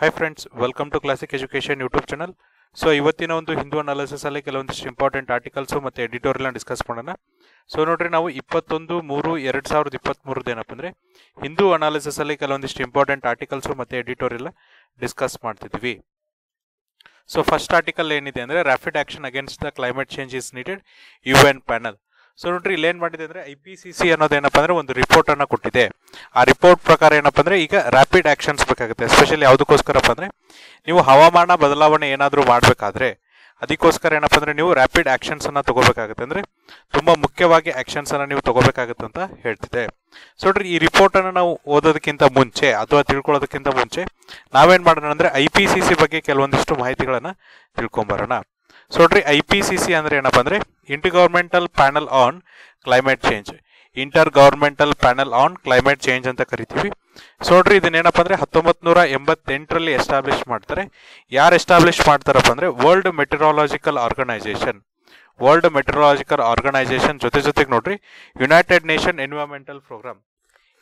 Hi friends welcome to classic education YouTube channel so ಇವತ್ತಿನ ಒಂದು Hindu analysis ಅಲ್ಲಿ ಕೆಲವೊಂದಿಷ್ಟು ಇಂಪಾರ್ಟೆಂಟ್ ಆರ್ಟಿಕಲ್ಸ್ ಮತ್ತೆ ಎಡಿಟೋರಿಯಲ್ ಡಿಸ್ಕಸ್ ಮಾಡೋಣ. ಸೊ ನೋಡ್ರಿ ನಾವು ಇಪ್ಪತ್ತೊಂದು ಮೂರು ಎರಡ್ ಸಾವಿರದ ಇಪ್ಪತ್ತ್ ಏನಪ್ಪ ಅಂದ್ರೆ ಹಿಂದೂ ಅನಾಲಿಸಿಸ್ ಅಲ್ಲಿ ಕೆಲವೊಂದಿಷ್ಟು ಇಂಪಾರ್ಟೆಂಟ್ ಆರ್ಟಿಕಲ್ಸ್ ಮತ್ತೆ ಎಡಿಟೋರಿಯಲ್ ಡಿಸ್ಕಸ್ ಮಾಡ್ತಿದ್ವಿ. ಸೊ ಫಸ್ಟ್ ಆರ್ಟಿಕಲ್ ಏನಿದೆ ಅಂದ್ರೆ rapid action against the climate change is needed U N panel so ನೋಡ್ರಿ ಇಲ್ಲಿ ಮಾಡಿದೆ ಅಂದರೆ ಐ ಪಿ ಸಿ ಸಿ ಅನ್ನೋದೇನಪ್ಪ ಅಂದ್ರೆ ಒಂದು ರಿಪೋರ್ಟ್ ಅನ್ನ ಕೊಟ್ಟಿದೆ. ಆ ರಿಪೋರ್ಟ್ ಪ್ರಕಾರ ಏನಪ್ಪ ಅಂದರೆ ಈಗ ರ್ಯಾಪಿಡ್ ಆಕ್ಷನ್ಸ್ ಬೇಕಾಗುತ್ತೆ. ಎಸ್ಪೆಷಲಿ ಯಾವುದಕ್ಕೋಸ್ಕರಪ್ಪ ಅಂದರೆ ನೀವು ಹವಾಮಾನ ಬದಲಾವಣೆ ಏನಾದರೂ ಮಾಡಬೇಕಾದ್ರೆ ಅದಕ್ಕೋಸ್ಕರ ಏನಪ್ಪ ಅಂದರೆ ನೀವು ರ್ಯಾಪಿಡ್ ಆಕ್ಷನ್ಸ್ ಅನ್ನ ತಗೋಬೇಕಾಗುತ್ತೆ. ಅಂದ್ರೆ ತುಂಬಾ ಮುಖ್ಯವಾಗಿ ಆಕ್ಷನ್ಸ್ ಅನ್ನ ನೀವು ತಗೋಬೇಕಾಗುತ್ತೆ ಅಂತ ಹೇಳ್ತಿದೆ ಸೊ ನೋಡ್ರಿ ಈ ರಿಪೋರ್ಟ್ ಅನ್ನ ನಾವು ಓದೋದಕ್ಕಿಂತ ಮುಂಚೆ ಅಥವಾ ತಿಳ್ಕೊಳ್ಳೋದಕ್ಕಿಂತ ಮುಂಚೆ ನಾವೇನು ಮಾಡೋಣ ಅಂದ್ರೆ ಐ ಪಿ ಸಿ ಸಿ ಬಗ್ಗೆ ಕೆಲವೊಂದಿಷ್ಟು ಮಾಹಿತಿಗಳನ್ನು ತಿಳ್ಕೊಂಬರೋಣ. ಸೊ ನೋಡ್ರಿ ಐ ಪಿ ಸಿ ಸಿ ಅಂದ್ರೆ ಏನಪ್ಪ ಅಂದ್ರೆ intergovernmental panel on climate change intergovernmental panel on climate change ಅಂತ ಕರಿತೀವಿ. ಸೊ ನೋಡ್ರಿ ಇದನ್ನೇನಪ್ಪ ಅಂದ್ರೆ ಹತ್ತೊಂಬತ್ ನೂರ ಎಂಬತ್ತೆಂಟರಲ್ಲಿ ಎಸ್ಟಾಬ್ಲಿಷ್ ಮಾಡ್ತಾರೆ. ಯಾರು ಎಸ್ಟಾಬ್ಲಿಷ್ ಮಾಡ್ತಾರಪ್ಪ ಅಂದ್ರೆ world meteorological organisation world meteorological organisation ಜೊತೆ ಜೊತೆಗೆ ನೋಡ್ರಿ. ಯುನೈಟೆಡ್ ನೇಷನ್ ಎನ್ವಿರಾನ್ಮೆಂಟಲ್ ಪ್ರೋಗ್ರಾಮ್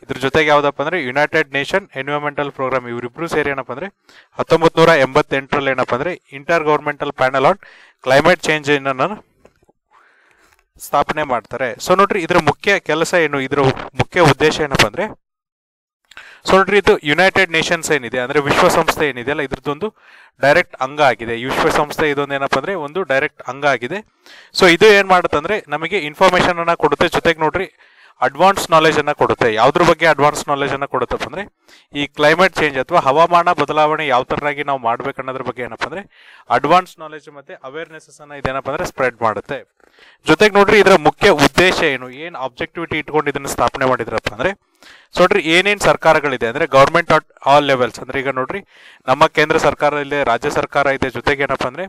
ಇದ್ರ ಜೊತೆಗೆ ಯಾವ್ದಪ್ಪ ಅಂದ್ರೆ ಯುನೈಟೆಡ್ ನೇಷನ್ ಎನ್ವಿರಾನ್ಮೆಂಟಲ್ ಪ್ರೋಗ್ರಾಮ್ ಇವರಿಬ್ರು ಸೇರಿ ಏನಪ್ಪ ಅಂದ್ರೆ ಹತ್ತೊಂಬತ್ ನೂರ ಎಂಬತ್ತೆಂಟರಲ್ಲಿ ಏನಪ್ಪ ಅಂದ್ರೆ intergovernmental panel on climate change ಅನ್ನ ಸ್ಥಾಪನೆ ಮಾಡ್ತಾರೆ. ಸೊ ನೋಡ್ರಿ, ಇದ್ರ ಮುಖ್ಯ ಕೆಲಸ ಏನು, ಇದ್ರ ಮುಖ್ಯ ಉದ್ದೇಶ ಏನಪ್ಪ ಅಂದ್ರೆ ಸೊ ನೋಡ್ರಿ, ಇದು ಯುನೈಟೆಡ್ ನೇಷನ್ಸ್ ಏನಿದೆ, ಅಂದ್ರೆ ವಿಶ್ವಸಂಸ್ಥೆ ಏನಿದೆಯಲ್ಲ ಇದ್ರದ್ದೊಂದು ಡೈರೆಕ್ಟ್ ಅಂಗ ಆಗಿದೆ. ವಿಶ್ವಸಂಸ್ಥೆ ಇದೊಂದು ಏನಪ್ಪ ಅಂದ್ರೆ ಒಂದು ಡೈರೆಕ್ಟ್ ಅಂಗ ಆಗಿದೆ. ಸೊ ಇದು ಏನ್ ಮಾಡುತ್ತಂದ್ರೆ ನಮಗೆ ಇನ್ಫಾರ್ಮೇಶನ್ ಅನ್ನ ಕೊಡುತ್ತೆ. ಜೊತೆಗೆ ನೋಡ್ರಿ ಅಡ್ವಾನ್ಸ್ ನಾಲೆಜ್ ಅನ್ನ ಕೊಡುತ್ತೆ. ಯಾವ್ದ್ರ ಬಗ್ಗೆ ಅಡ್ವಾನ್ಸ್ ನಾಲೆಜ್ ಅನ್ನ ಕೊಡುತ್ತಪ್ಪ ಅಂದ್ರೆ ಈ ಕ್ಲೈಮೇಟ್ ಚೇಂಜ್ ಅಥವಾ ಹವಾಮಾನ ಬದಲಾವಣೆ ಯಾವ ಥರನಾಗಿ ನಾವು ಮಾಡ್ಬೇಕು ಅನ್ನೋದ್ರ ಬಗ್ಗೆ ಏನಪ್ಪ ಅಂದ್ರೆ ಅಡ್ವಾನ್ಸ್ ನಾಲೆಜ್ ಮತ್ತೆ ಅವೇರ್ನೆಸಸ್ ಅನ್ನ ಇದೇನಪ್ಪ ಅಂದ್ರೆ ಸ್ಪ್ರೆಡ್ ಮಾಡುತ್ತೆ. ಜೊತೆಗೆ ನೋಡ್ರಿ ಇದರ ಮುಖ್ಯ ಉದ್ದೇಶ ಏನು? ಏನ್ ಆಬ್ಜೆಕ್ಟಿವಿಟಿ ಇಟ್ಕೊಂಡು ಇದನ್ನ ಸ್ಥಾಪನೆ ಮಾಡಿದ್ರಪ್ಪ ಅಂದ್ರೆ ಸೊ ನೋಡ್ರಿ ಏನೇನ್ ಸರ್ಕಾರಗಳಿದೆ ಅಂದ್ರೆ ಗೌರ್ಮೆಂಟ್ ಆಟ್ ಆಲ್ ಲೆವೆಲ್ಸ್ ಅಂದ್ರೆ ಈಗ ನೋಡ್ರಿ ನಮ್ಮ ಕೇಂದ್ರ ಸರ್ಕಾರ ಇದೆ ರಾಜ್ಯ ಸರ್ಕಾರ ಇದೆ. ಜೊತೆಗೆ ಏನಪ್ಪ ಅಂದ್ರೆ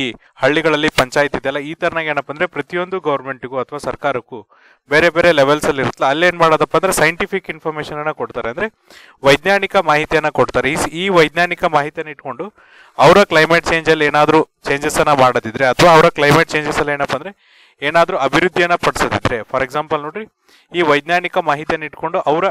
ಈ ಹಳ್ಳಿಗಳಲ್ಲಿ ಪಂಚಾಯತ್ ಇದೆಲ್ಲ ಈ ತರನಾಗ ಏನಪ್ಪ ಅಂದ್ರೆ ಪ್ರತಿಯೊಂದು ಗೌರ್ಮೆಂಟ್ಗೂ ಅಥವಾ ಸರ್ಕಾರಕ್ಕೂ ಬೇರೆ ಬೇರೆ ಲೆವೆಲ್ಸ್ ಅಲ್ಲಿ ಇರುತ್ತಲ್ಲ, ಅಲ್ಲೇನ್ ಮಾಡೋದಪ್ಪ ಅಂದ್ರೆ ಸೈಂಟಿಫಿಕ್ ಇನ್ಫಾರ್ಮೇಶನ್ ಅನ್ನ ಕೊಡ್ತಾರೆ. ಅಂದ್ರೆ ವೈಜ್ಞಾನಿಕ ಮಾಹಿತಿಯನ್ನು ಕೊಡ್ತಾರೆ. ಈ ಈ ವೈಜ್ಞಾನಿಕ ಮಾಹಿತಿಯನ್ನು ಇಟ್ಕೊಂಡು ಅವರ ಕ್ಲೈಮೇಟ್ ಚೇಂಜ್ ಅಲ್ಲಿ ಚೇಂಜಸನ್ನು ಮಾಡೋದಿದ್ರೆ ಅಥವಾ ಅವರ ಕ್ಲೈಮೇಟ್ ಚೇಂಜಸ್ ಅಲ್ಲಿ ಏನಪ್ಪ ಅಂದರೆ ಏನಾದರೂ ಅಭಿವೃದ್ಧಿಯನ್ನು ಪಡಿಸೋದಿದ್ರೆ. ಫಾರ್ ಎಕ್ಸಾಂಪಲ್ ನೋಡ್ರಿ, ಈ ವೈಜ್ಞಾನಿಕ ಮಾಹಿತಿಯನ್ನು ಇಟ್ಕೊಂಡು ಅವರ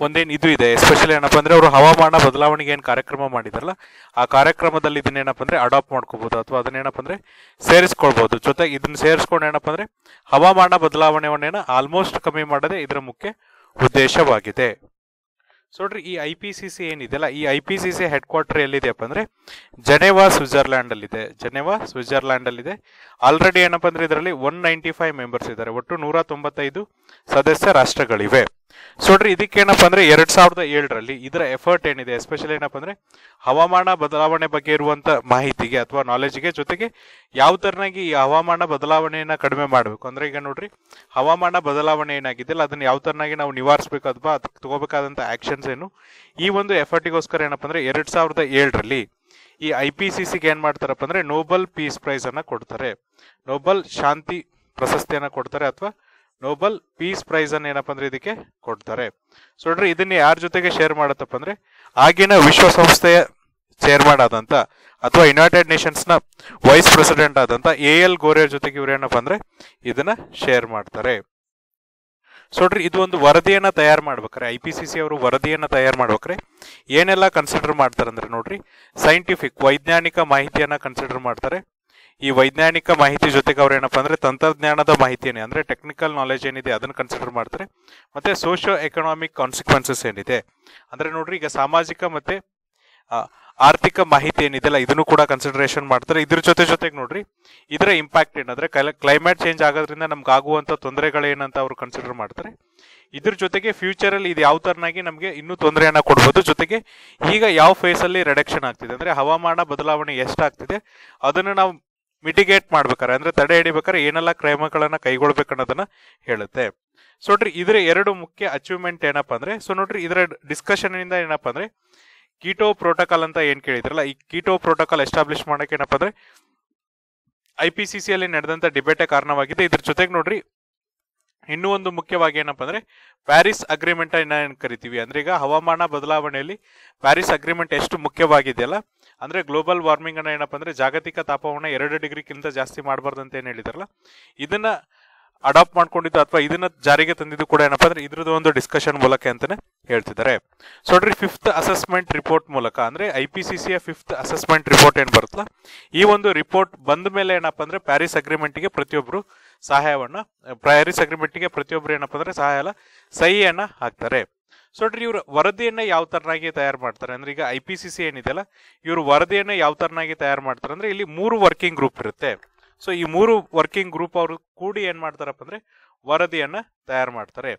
ಒಂದೇನು ಇದು ಇದೆ. ಎಸ್ಪೆಷಲಿ ಏನಪ್ಪ ಅಂದರೆ ಅವರು ಹವಾಮಾನ ಬದಲಾವಣೆಗೆ ಏನು ಕಾರ್ಯಕ್ರಮ ಮಾಡಿದಾರಲ್ಲ, ಆ ಕಾರ್ಯಕ್ರಮದಲ್ಲಿ ಇದನ್ನೇನಪ್ಪ ಅಂದರೆ ಅಡಾಪ್ಟ್ ಮಾಡ್ಕೋಬೋದು ಅಥವಾ ಅದನ್ನೇನಪ್ಪ ಅಂದರೆ ಸೇರಿಸ್ಕೊಳ್ಬೋದು. ಜೊತೆಗೆ ಇದನ್ನ ಸೇರಿಸ್ಕೊಂಡು ಏನಪ್ಪ ಅಂದರೆ ಹವಾಮಾನ ಬದಲಾವಣೆಯನ್ನ ಆಲ್ಮೋಸ್ಟ್ ಕಮ್ಮಿ ಮಾಡೋದೇ ಇದರ ಮುಖ್ಯ ಉದ್ದೇಶವಾಗಿದೆ. ಸೊ ಈ ಐ ಪಿ ಸಿ ಸಿ ಏನಿದೆಯಲ್ಲ, ಈ I P C C headquarter ಎಲ್ಲಿದೆಯಪ್ಪ ಅಂದ್ರೆ ಜನೆವಾ ಸ್ವಿಟ್ಜರ್ಲ್ಯಾಂಡ್ ಅಲ್ಲಿದೆ ಜನೆವಾ ಸ್ವಿಟ್ಜರ್ಲ್ಯಾಂಡ್ ಅಲ್ಲಿದೆ ಆಲ್ರೆಡಿ ಏನಪ್ಪ ಅಂದ್ರೆ, ಇದರಲ್ಲಿ ಒನ್ ನೈಂಟಿ ಫೈವ್ ಮೆಂಬರ್ಸ್ ಇದ್ದಾರೆ. ಒಟ್ಟು ನೂರ ತೊಂಬತ್ತೈದು ಸದಸ್ಯ ರಾಷ್ಟ್ರಗಳಿವೆ. ಸೊ ನೋಡ್ರಿ, ಇದಕ್ಕೇನಪ್ಪ ಅಂದ್ರೆ ಎರಡ್ ಸಾವಿರದ ಏಳರಲ್ಲಿ ಇದರ ಎಫರ್ಟ್ ಏನಿದೆ? ಎಸ್ಪೆಷಲಿ ಏನಪ್ಪ ಅಂದ್ರೆ ಹವಾಮಾನ ಬದಲಾವಣೆ ಬಗ್ಗೆ ಇರುವಂತ ಮಾಹಿತಿಗೆ ಅಥವಾ ನಾಲೆಜ್ಗೆ ಜೊತೆಗೆ ಯಾವ ತರನಾಗಿ ಈ ಹವಾಮಾನ ಬದಲಾವಣೆಯನ್ನ ಕಡಿಮೆ ಮಾಡಬೇಕು? ಅಂದ್ರೆ ಈಗ ನೋಡ್ರಿ, ಹವಾಮಾನ ಬದಲಾವಣೆ ಏನಾಗಿದೆಯಲ್ಲ ಅದನ್ನ ಯಾವ ತರನಾಗಿ ನಾವು ನಿವಾರಿಸಬೇಕು ಅಥವಾ ಅದಕ್ಕೆ ತಗೋಬೇಕಾದಂತ ಆಕ್ಷನ್ಸ್ ಏನು? ಈ ಒಂದು ಎಫರ್ಟಿಗೋಸ್ಕರ ಏನಪ್ಪ ಅಂದ್ರೆ ಎರಡ್ ಸಾವಿರದ ಏಳರಲ್ಲಿ ಈ ಐ ಪಿ ಸಿ ಸಿಗೆ ಏನ್ ಮಾಡ್ತಾರಪ್ಪ ಅಂದ್ರೆ ನೋಬಲ್ ಪೀಸ್ ಪ್ರೈಸ್ ಅನ್ನ ಕೊಡ್ತಾರೆ. ನೋಬಲ್ ಶಾಂತಿ ಪ್ರಶಸ್ತಿಯನ್ನ ಕೊಡ್ತಾರೆ ಅಥವಾ ನೋಬಲ್ ಪೀಸ್ ಪ್ರೈಸ್ ಅನ್ನ ಏನಪ್ಪ ಅಂದ್ರೆ ಇದಕ್ಕೆ ಕೊಡ್ತಾರೆ. ಸೊ ನೋಡ್ರಿ, ಇದನ್ನ ಯಾರ ಜೊತೆಗೆ ಶೇರ್ ಮಾಡತ್ತಪ್ಪ ಅಂದ್ರೆ ಆಗಿನ ವಿಶ್ವಸಂಸ್ಥೆಯ ಚೇರ್ಮನ್ ಆದಂತ ಅಥವಾ ಯುನೈಟೆಡ್ ನೇಷನ್ಸ್ನ ವೈಸ್ ಪ್ರೆಸಿಡೆಂಟ್ ಆದಂತ ಎ ಎಲ್ ಗೋರೆ ಜೊತೆಗೆ ಇವ್ರು ಏನಪ್ಪ ಅಂದ್ರೆ ಇದನ್ನ ಶೇರ್ ಮಾಡ್ತಾರೆ. ಸೊ ನೋಡ್ರಿ, ಇದು ಒಂದು ವರದಿಯನ್ನ ತಯಾರು ಮಾಡ್ಬೇಕ್ರೆ ಐ ಪಿ ಸಿ ಸಿ ಅವರು ವರದಿಯನ್ನ ತಯಾರು ಮಾಡ್ಬೇಕ್ರೆ. ಏನೆಲ್ಲ ಕನ್ಸಿಡರ್ ಮಾಡ್ತಾರೆ ಅಂದ್ರೆ ನೋಡ್ರಿ ಸೈಂಟಿಫಿಕ್ ವೈಜ್ಞಾನಿಕ ಮಾಹಿತಿಯನ್ನ ಕನ್ಸಿಡರ್ ಮಾಡ್ತಾರೆ. ಈ ವೈಜ್ಞಾನಿಕ ಮಾಹಿತಿ ಜೊತೆಗೆ ಅವ್ರು ಏನಪ್ಪ ಅಂದ್ರೆ ತಂತ್ರಜ್ಞಾನದ ಮಾಹಿತಿಯೇ ಅಂದ್ರೆ ಟೆಕ್ನಿಕಲ್ ನಾಲೆಜ್ ಏನಿದೆ ಅದನ್ನ ಕನ್ಸಿಡರ್ ಮಾಡ್ತಾರೆ. ಮತ್ತೆ ಸೋಷಿಯೋ ಎಕನಾಮಿಕ್ ಕಾನ್ಸಿಕ್ವೆನ್ಸಸ್ ಏನಿದೆ? ಅಂದ್ರೆ ನೋಡ್ರಿ, ಈಗ ಸಾಮಾಜಿಕ ಮತ್ತೆ ಆರ್ಥಿಕ ಮಾಹಿತಿ ಏನಿದೆಲ್ಲ ಇದನ್ನು ಕೂಡ ಕನ್ಸಿಡರೇಷನ್ ಮಾಡ್ತಾರೆ. ಇದ್ರ ಜೊತೆ ಜೊತೆಗೆ ನೋಡ್ರಿ, ಇದರ ಇಂಪ್ಯಾಕ್ಟ್ ಏನಂದ್ರೆ ಕ್ಲೈಮೇಟ್ ಚೇಂಜ್ ಆಗೋದ್ರಿಂದ ನಮ್ಗೆ ಆಗುವಂತ ತೊಂದರೆಗಳೇನಂತ ಅವರು ಕನ್ಸಿಡರ್ ಮಾಡ್ತಾರೆ. ಇದ್ರ ಜೊತೆಗೆ ಫ್ಯೂಚರ್ ಅಲ್ಲಿ ಇದು ಯಾವ ತರನಾಗಿ ನಮಗೆ ಇನ್ನೂ ತೊಂದರೆಯನ್ನ ಕೊಡ್ಬೋದು. ಜೊತೆಗೆ ಈಗ ಯಾವ ಫೇಸ್ ಅಲ್ಲಿ ರಿಡಕ್ಷನ್ ಆಗ್ತಿದೆ? ಅಂದ್ರೆ ಹವಾಮಾನ ಬದಲಾವಣೆ ಎಷ್ಟಾಗ್ತಿದೆ? ಅದನ್ನು ನಾವು ಮಿಟಿಗೇಟ್ ಮಾಡ್ಬೇಕಾರೆ, ಅಂದ್ರೆ ತಡೆ ಹಿಡಿಬೇಕಾದ್ರೆ ಏನೆಲ್ಲ ಕ್ರಮಗಳನ್ನ ಕೈಗೊಳ್ಬೇಕನ್ನೋದನ್ನ ಹೇಳುತ್ತೆ. ಸೊ ನೋಡ್ರಿ, ಇದರ ಎರಡು ಮುಖ್ಯ ಅಚೀವ್ಮೆಂಟ್ ಏನಪ್ಪಾ ಅಂದ್ರೆ ಸೊ ನೋಡ್ರಿ, ಇದರ ಡಿಸ್ಕಷನ್ ಇಂದ ಏನಪ್ಪಾ ಅಂದ್ರೆ ಕೀಟೋ ಪ್ರೋಟೋಕಾಲ್ ಅಂತ ಏನ್ ಕೇಳಿದ್ರಲ್ಲ, ಈ ಕೀಟೋ ಪ್ರೋಟೋಕಾಲ್ ಎಸ್ಟಾಬ್ಲಿಷ್ ಮಾಡಕ್ಕೆ ಏನಪ್ಪಾ ಅಂದ್ರೆ ಐ ಪಿ ಸಿ ಸಿಯಲ್ಲಿ ನಡೆದಂತ ಡಿಬೇಟೇ ಕಾರಣವಾಗಿದೆ. ಇದ್ರ ಜೊತೆಗೆ ನೋಡ್ರಿ, ಇನ್ನೂ ಒಂದು ಮುಖ್ಯವಾಗಿ ಏನಪ್ಪಾ ಅಂದ್ರೆ ಪ್ಯಾರಿಸ್ ಅಗ್ರಿಮೆಂಟ್ ಏನ್ ಕರಿತೀವಿ ಅಂದ್ರೆ, ಈಗ ಹವಾಮಾನ ಬದಲಾವಣೆಯಲ್ಲಿ ಪ್ಯಾರಿಸ್ ಅಗ್ರಿಮೆಂಟ್ ಎಷ್ಟು ಮುಖ್ಯವಾಗಿದೆಯಲ್ಲ ಅಂದ್ರೆ ಗ್ಲೋಬಲ್ ವಾರ್ಮಿಂಗ್ ಅನ್ನ ಏನಪ್ಪ ಅಂದ್ರೆ ಜಾಗತಿಕ ತಾಪಮಾನ ಎರಡು ಡಿಗ್ರಿಗಿಂತ ಜಾಸ್ತಿ ಮಾಡಬಾರ್ದು ಅಂತ ಏನು ಹೇಳಿದಾರಲ್ಲ? ಇದನ್ನ ಅಡಾಪ್ಟ್ ಮಾಡ್ಕೊಂಡಿದ್ದು ಅಥವಾ ಇದನ್ನ ಜಾರಿಗೆ ತಂದಿದ್ದು ಕೂಡ ಏನಪ್ಪಾ ಅಂದ್ರೆ ಇದ್ರದ್ದು ಒಂದು ಡಿಸ್ಕಷನ್ ಮೂಲಕ ಅಂತಾನೆ ಹೇಳ್ತಿದ್ದಾರೆ. ಸೊ ನೋಡ್ರಿ ಫಿಫ್ತ್ ಅಸೆಸ್ಮೆಂಟ್ ರಿಪೋರ್ಟ್ ಮೂಲಕ ಅಂದ್ರೆ ಐ ಪಿ ಸಿ ಸಿಯ ಫಿಫ್ತ್ ಅಸೆಸ್ಮೆಂಟ್ ರಿಪೋರ್ಟ್ ಏನ್ ಬರುತ್ತಲ್ಲ? ಈ ಒಂದು ರಿಪೋರ್ಟ್ ಬಂದ ಮೇಲೆ ಏನಪ್ಪಾ ಅಂದ್ರೆ ಪ್ಯಾರಿಸ್ ಅಗ್ರಿಮೆಂಟ್ಗೆ ಪ್ರತಿಯೊಬ್ಬರು ಸಹಾಯವನ್ನ ಪ್ಯಾರಿಸ್ ಅಗ್ರಿಮೆಂಟ್ಗೆ ಪ್ರತಿಯೊಬ್ಬರು ಏನಪ್ಪಾ ಅಂದ್ರೆ ಸಹಾಯ ಸಹಿಯನ್ನ ಹಾಕ್ತಾರೆ. ನೋಡ್ರಿ ಇವ್ರ ವರದಿಯನ್ನ ಯಾವ ತರನಾಗಿ ತಯಾರು ಮಾಡ್ತಾರೆ? ಅಂದ್ರೆ ಈಗ ಐ ಪಿ ಸಿ ಸಿ ಏನಿದೆಯಲ್ಲ, ಇವರು ವರದಿಯನ್ನ ಯಾವ ತರನಾಗಿ ತಯಾರು ಮಾಡ್ತಾರೆ? ಅಂದ್ರೆ ಇಲ್ಲಿ ಮೂರು ವರ್ಕಿಂಗ್ ಗ್ರೂಪ್ ಇರುತ್ತೆ. ಸೊ ಈ ಮೂರು ವರ್ಕಿಂಗ್ ಗ್ರೂಪ್ ಅವರು ಕೂಡಿ ಏನ್ ಮಾಡ್ತಾರಪ್ಪ ಅಂದ್ರೆ ವರದಿಯನ್ನ ತಯಾರು ಮಾಡ್ತಾರೆ.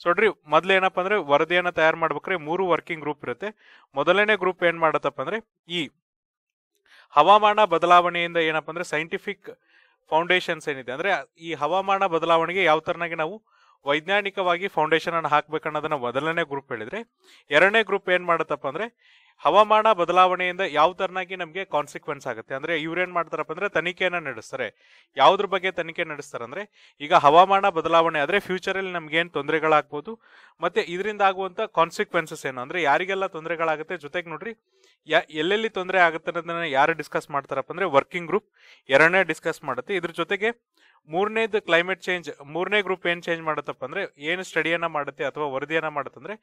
ಸೊ ನೋಡ್ರಿ ಮೊದ್ಲೇನಪ್ಪ ಅಂದ್ರೆ ವರದಿಯನ್ನ ತಯಾರು ಮಾಡ್ಬೇಕ್ರೆ ಮೂರು ವರ್ಕಿಂಗ್ ಗ್ರೂಪ್ ಇರುತ್ತೆ. ಮೊದಲನೇ ಗ್ರೂಪ್ ಏನ್ ಮಾಡತ್ತಪ್ಪ ಅಂದ್ರೆ ಈ ಹವಾಮಾನ ಬದಲಾವಣೆಯಿಂದ ಏನಪ್ಪ ಅಂದ್ರೆ ಸೈಂಟಿಫಿಕ್ ಫೌಂಡೇಶನ್ಸ್ ಏನಿದೆ. ಅಂದ್ರೆ ಈ ಹವಾಮಾನ ಬದಲಾವಣೆಗೆ ಯಾವ ತರನಾಗಿ ನಾವು ವೈಜ್ಞಾನಿಕವಾಗಿ ಫೌಂಡೇಶನ್ ಅನ್ನು ಹಾಕ್ಬೇಕನ್ನೋದನ್ನ ಮೊದಲನೇ ಗ್ರೂಪ್ ಹೇಳಿದ್ರೆ ಎರಡನೇ ಗ್ರೂಪ್ ಏನ್ ಮಾಡುತ್ತಪ್ಪ ಅಂದ್ರೆ ಹವಾಮಾನ ಬದಲಾವಣೆಯಿಂದ ಯಾವ ತರನಾಗಿ ನಮಗೆ ಕಾನ್ಸಿಕ್ವೆನ್ಸ್ ಆಗುತ್ತೆ? ಅಂದ್ರೆ ಇವ್ರೇನ್ ಮಾಡ್ತಾರಪ್ಪ ಅಂದ್ರೆ ತನಿಖೆಯನ್ನ ನಡೆಸ್ತಾರೆ. ಯಾವ್ದ್ರ ಬಗ್ಗೆ ತನಿಖೆ ನಡೆಸ್ತಾರೆ ಅಂದ್ರೆ ಈಗ ಹವಾಮಾನ ಬದಲಾವಣೆ ಆದ್ರೆ ಫ್ಯೂಚರ್ ಅಲ್ಲಿ ನಮ್ಗೆ ಏನ್ ತೊಂದರೆಗಳಾಗ್ಬೋದು? ಮತ್ತೆ ಇದರಿಂದ ಆಗುವಂತ ಕಾನ್ಸಿಕ್ವೆನ್ಸಸ್ ಏನು? ಅಂದ್ರೆ ಯಾರಿಗೆಲ್ಲ ತೊಂದರೆಗಳಾಗುತ್ತೆ? ಜೊತೆಗೆ ನೋಡ್ರಿ ಎಲ್ಲೆಲ್ಲಿ ತೊಂದರೆ ಆಗುತ್ತೆ ಅನ್ನೋದನ್ನ ಯಾರು ಡಿಸ್ಕಸ್ ಮಾಡ್ತಾರಪ್ಪ ಅಂದ್ರೆ ವರ್ಕಿಂಗ್ ಗ್ರೂಪ್ ಎರಡನೇ ಡಿಸ್ಕಸ್ ಮಾಡುತ್ತೆ. ಇದ್ರ ಜೊತೆಗೆ ಮೂರನೇದು ಕ್ಲೈಮೇಟ್ ಚೇಂಜ್ ಮೂರನೇ ಗ್ರೂಪ್ ಏನ್ ಚೇಂಜ್ ಮಾಡುತ್ತಪ್ಪ ಅಂದ್ರೆ ಏನು ಸ್ಟಡಿಯನ್ನ ಮಾಡುತ್ತೆ ಅಥವಾ ವರದಿಯನ್ನ ಮಾಡುತ್ತೆ ಅಂದ್ರೆ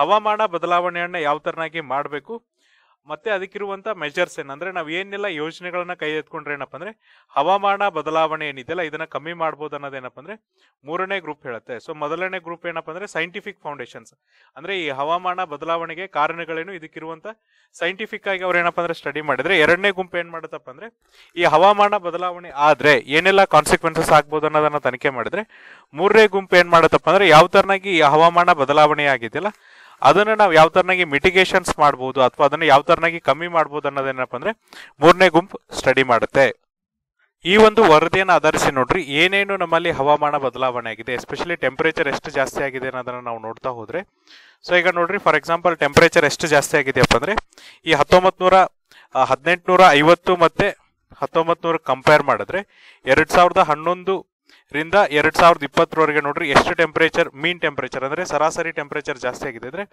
ಹವಾಮಾನ ಬದಲಾವಣೆಯನ್ನ ಯಾವ ತರನಾಗಿ ಮಾಡಬೇಕು? ಮತ್ತೆ ಅದಕ್ಕಿರುವಂತ ಮೆಜರ್ಸ್ ಏನಂದ್ರೆ ನಾವು ಏನೆಲ್ಲ ಯೋಜನೆಗಳನ್ನ ಕೈ ಎತ್ಕೊಂಡ್ರೆ ಏನಪ್ಪ ಅಂದ್ರೆ ಹವಾಮಾನ ಬದಲಾವಣೆ ಏನಿದೆಯಲ್ಲ ಇದನ್ನ ಕಮ್ಮಿ ಮಾಡ್ಬೋದು ಅನ್ನೋದೇನಪ್ಪ ಅಂದ್ರೆ ಮೂರನೇ ಗ್ರೂಪ್ ಹೇಳುತ್ತೆ. ಸೊ ಮೊದಲನೇ ಗ್ರೂಪ್ ಏನಪ್ಪ ಅಂದ್ರೆ ಸೈಂಟಿಫಿಕ್ ಫೌಂಡೇಶನ್ಸ್ ಅಂದ್ರೆ ಈ ಹವಾಮಾನ ಬದಲಾವಣೆಗೆ ಕಾರಣಗಳೇನು? ಇದಕ್ಕಿರುವಂತ ಸೈಂಟಿಫಿಕ್ ಆಗಿ ಅವ್ರು ಏನಪ್ಪ ಅಂದ್ರೆ ಸ್ಟಡಿ ಮಾಡಿದ್ರೆ ಎರಡನೇ ಗುಂಪು ಏನ್ ಮಾಡುತ್ತಪ್ಪ ಅಂದ್ರೆ ಈ ಹವಾಮಾನ ಬದಲಾವಣೆ ಆದ್ರೆ ಏನೆಲ್ಲ ಕಾನ್ಸಿಕ್ವೆನ್ಸಸ್ ಆಗ್ಬೋದು ಅನ್ನೋದನ್ನ ತನಿಖೆ ಮಾಡಿದ್ರೆ ಮೂರನೇ ಗುಂಪು ಏನ್ ಮಾಡುತ್ತಪ್ಪ ಅಂದ್ರೆ ಯಾವ ತರನಾಗಿ ಈ ಹವಾಮಾನ ಬದಲಾವಣೆ ಆಗಿದೆಯಲ್ಲ ಅದನ್ನ ನಾವು ಯಾವ ತರನಾಗಿ ಮಿಟಿಗೇಷನ್ಸ್ ಮಾಡ್ಬೋದು ಅಥವಾ ಅದನ್ನ ಯಾವ ತರನಾಗಿ ಕಮ್ಮಿ ಮಾಡ್ಬೋದು ಅನ್ನೋದೇನಪ್ಪ ಅಂದ್ರೆ ಮೂರನೇ ಗುಂಪು ಸ್ಟಡಿ ಮಾಡುತ್ತೆ. ಈ ಒಂದು ವರದಿಯನ್ನು ಆಧರಿಸಿ ನೋಡ್ರಿ, ಏನೇನು ನಮ್ಮಲ್ಲಿ ಹವಾಮಾನ ಬದಲಾವಣೆ ಆಗಿದೆ ಎಸ್ಪೆಷಲಿ ಟೆಂಪರೇಚರ್ ಎಷ್ಟು ಜಾಸ್ತಿ ಆಗಿದೆ ಅನ್ನೋದನ್ನ ನಾವು ನೋಡ್ತಾ ಹೋದ್ರೆ ಸೊ ಈಗ ನೋಡ್ರಿ ಫಾರ್ ಎಕ್ಸಾಂಪಲ್ ಟೆಂಪರೇಚರ್ ಎಷ್ಟು ಜಾಸ್ತಿ ಆಗಿದೆಯಪ್ಪ ಅಂದ್ರೆ, ಈ ಹತ್ತೊಂಬತ್ ನೂರ ಹದಿನೆಂಟುನೂರ ಐವತ್ತು ಮತ್ತೆ ಹತ್ತೊಂಬತ್ ನೂರ ಕಂಪೇರ್ ಮಾಡಿದ್ರೆ, ಎರಡ್ ಸಾವಿರದ ಹನ್ನೊಂದು ರಿಂದ ಎರಡ್ ಸಾವಿರದ ಇಪ್ಪತ್ತರವರೆಗೆ ನೋಡ್ರಿ ಎಷ್ಟು ಟೆಂಪರೇಚರ್ ಮೀನ್ ಟೆಂಪರೇಚರ್ ಅಂದ್ರೆ ಸರಾಸರಿ ಟೆಂಪರೇಚರ್ ಜಾಸ್ತಿ ಆಗಿದೆ ಅಂದ್ರೆ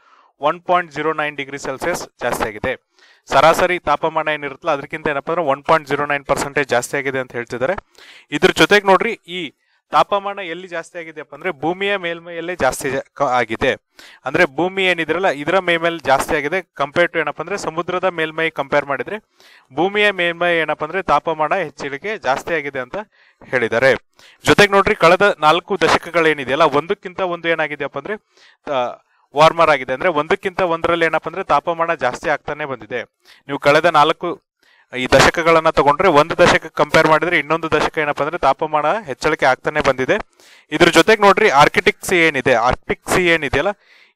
one point zero nine degree Celsius ಜಾಸ್ತಿ ಆಗಿದೆ. ಸರಾಸರಿ ತಾಪಮಾನ ಏನಿರುತ್ತಲ್ಲ, ಅದಕ್ಕಿಂತ ಏನಪ್ಪ ಅಂದ್ರೆ one point zero nine percentage ಜಾಸ್ತಿ ಆಗಿದೆ ಅಂತ ಹೇಳ್ತಿದ್ದಾರೆ. ಇದ್ರ ಜೊತೆಗೆ ನೋಡ್ರಿ ಈ ತಾಪಮಾನ ಎಲ್ಲಿ ಜಾಸ್ತಿ ಆಗಿದೆಯಪ್ಪ ಅಂದ್ರೆ ಭೂಮಿಯ ಮೇಲ್ಮೈಯಲ್ಲೇ ಜಾಸ್ತಿ ಆಗಿದೆ. ಅಂದ್ರೆ ಭೂಮಿ ಏನಿದ್ರಲ್ಲ, ಇದರ ಮೇಲ್ಮೇಲೆ ಜಾಸ್ತಿ ಆಗಿದೆ. ಕಂಪೇರ್ ಟು ಏನಪ್ಪ ಅಂದ್ರೆ ಸಮುದ್ರದ ಮೇಲ್ಮೈ ಕಂಪೇರ್ ಮಾಡಿದ್ರೆ ಭೂಮಿಯ ಮೇಲ್ಮೈ ಏನಪ್ಪ ಅಂದ್ರೆ ತಾಪಮಾನ ಹೆಚ್ಚಳಿಕೆ ಜಾಸ್ತಿ ಆಗಿದೆ ಅಂತ ಹೇಳಿದ್ದಾರೆ. ಜೊತೆಗೆ ನೋಡ್ರಿ, ಕಳೆದ ನಾಲ್ಕು ದಶಕಗಳೇನಿದೆಯಲ್ಲ, ಒಂದಕ್ಕಿಂತ ಒಂದು ಏನಾಗಿದೆಯಪ್ಪ ಅಂದ್ರೆ ವಾರ್ಮರ್ ಆಗಿದೆ. ಅಂದ್ರೆ ಒಂದಕ್ಕಿಂತ ಒಂದರಲ್ಲಿ ಏನಪ್ಪ ಅಂದ್ರೆ ತಾಪಮಾನ ಜಾಸ್ತಿ ಆಗ್ತಾನೆ ಬಂದಿದೆ. ನೀವು ಕಳೆದ ನಾಲ್ಕು ಈ ದಶಕಗಳನ್ನ ತಗೊಂಡ್ರೆ ಒಂದು ದಶಕ ಕಂಪೇರ್ ಮಾಡಿದ್ರೆ ಇನ್ನೊಂದು ದಶಕ ಏನಪ್ಪಾ ಅಂದ್ರೆ ತಾಪಮಾನ ಹೆಚ್ಚಳಕ್ಕೆ ಆಗ್ತಾನೆ ಬಂದಿದೆ. ಇದ್ರ ಜೊತೆಗೆ ನೋಡ್ರಿ ಆರ್ಕಿಟಿಕ್ ಸಿ ಏನಿದೆ? ಆರ್ಕಿಟಿಕ್ ಸಿ ಏನಿದೆಯಲ್ಲ?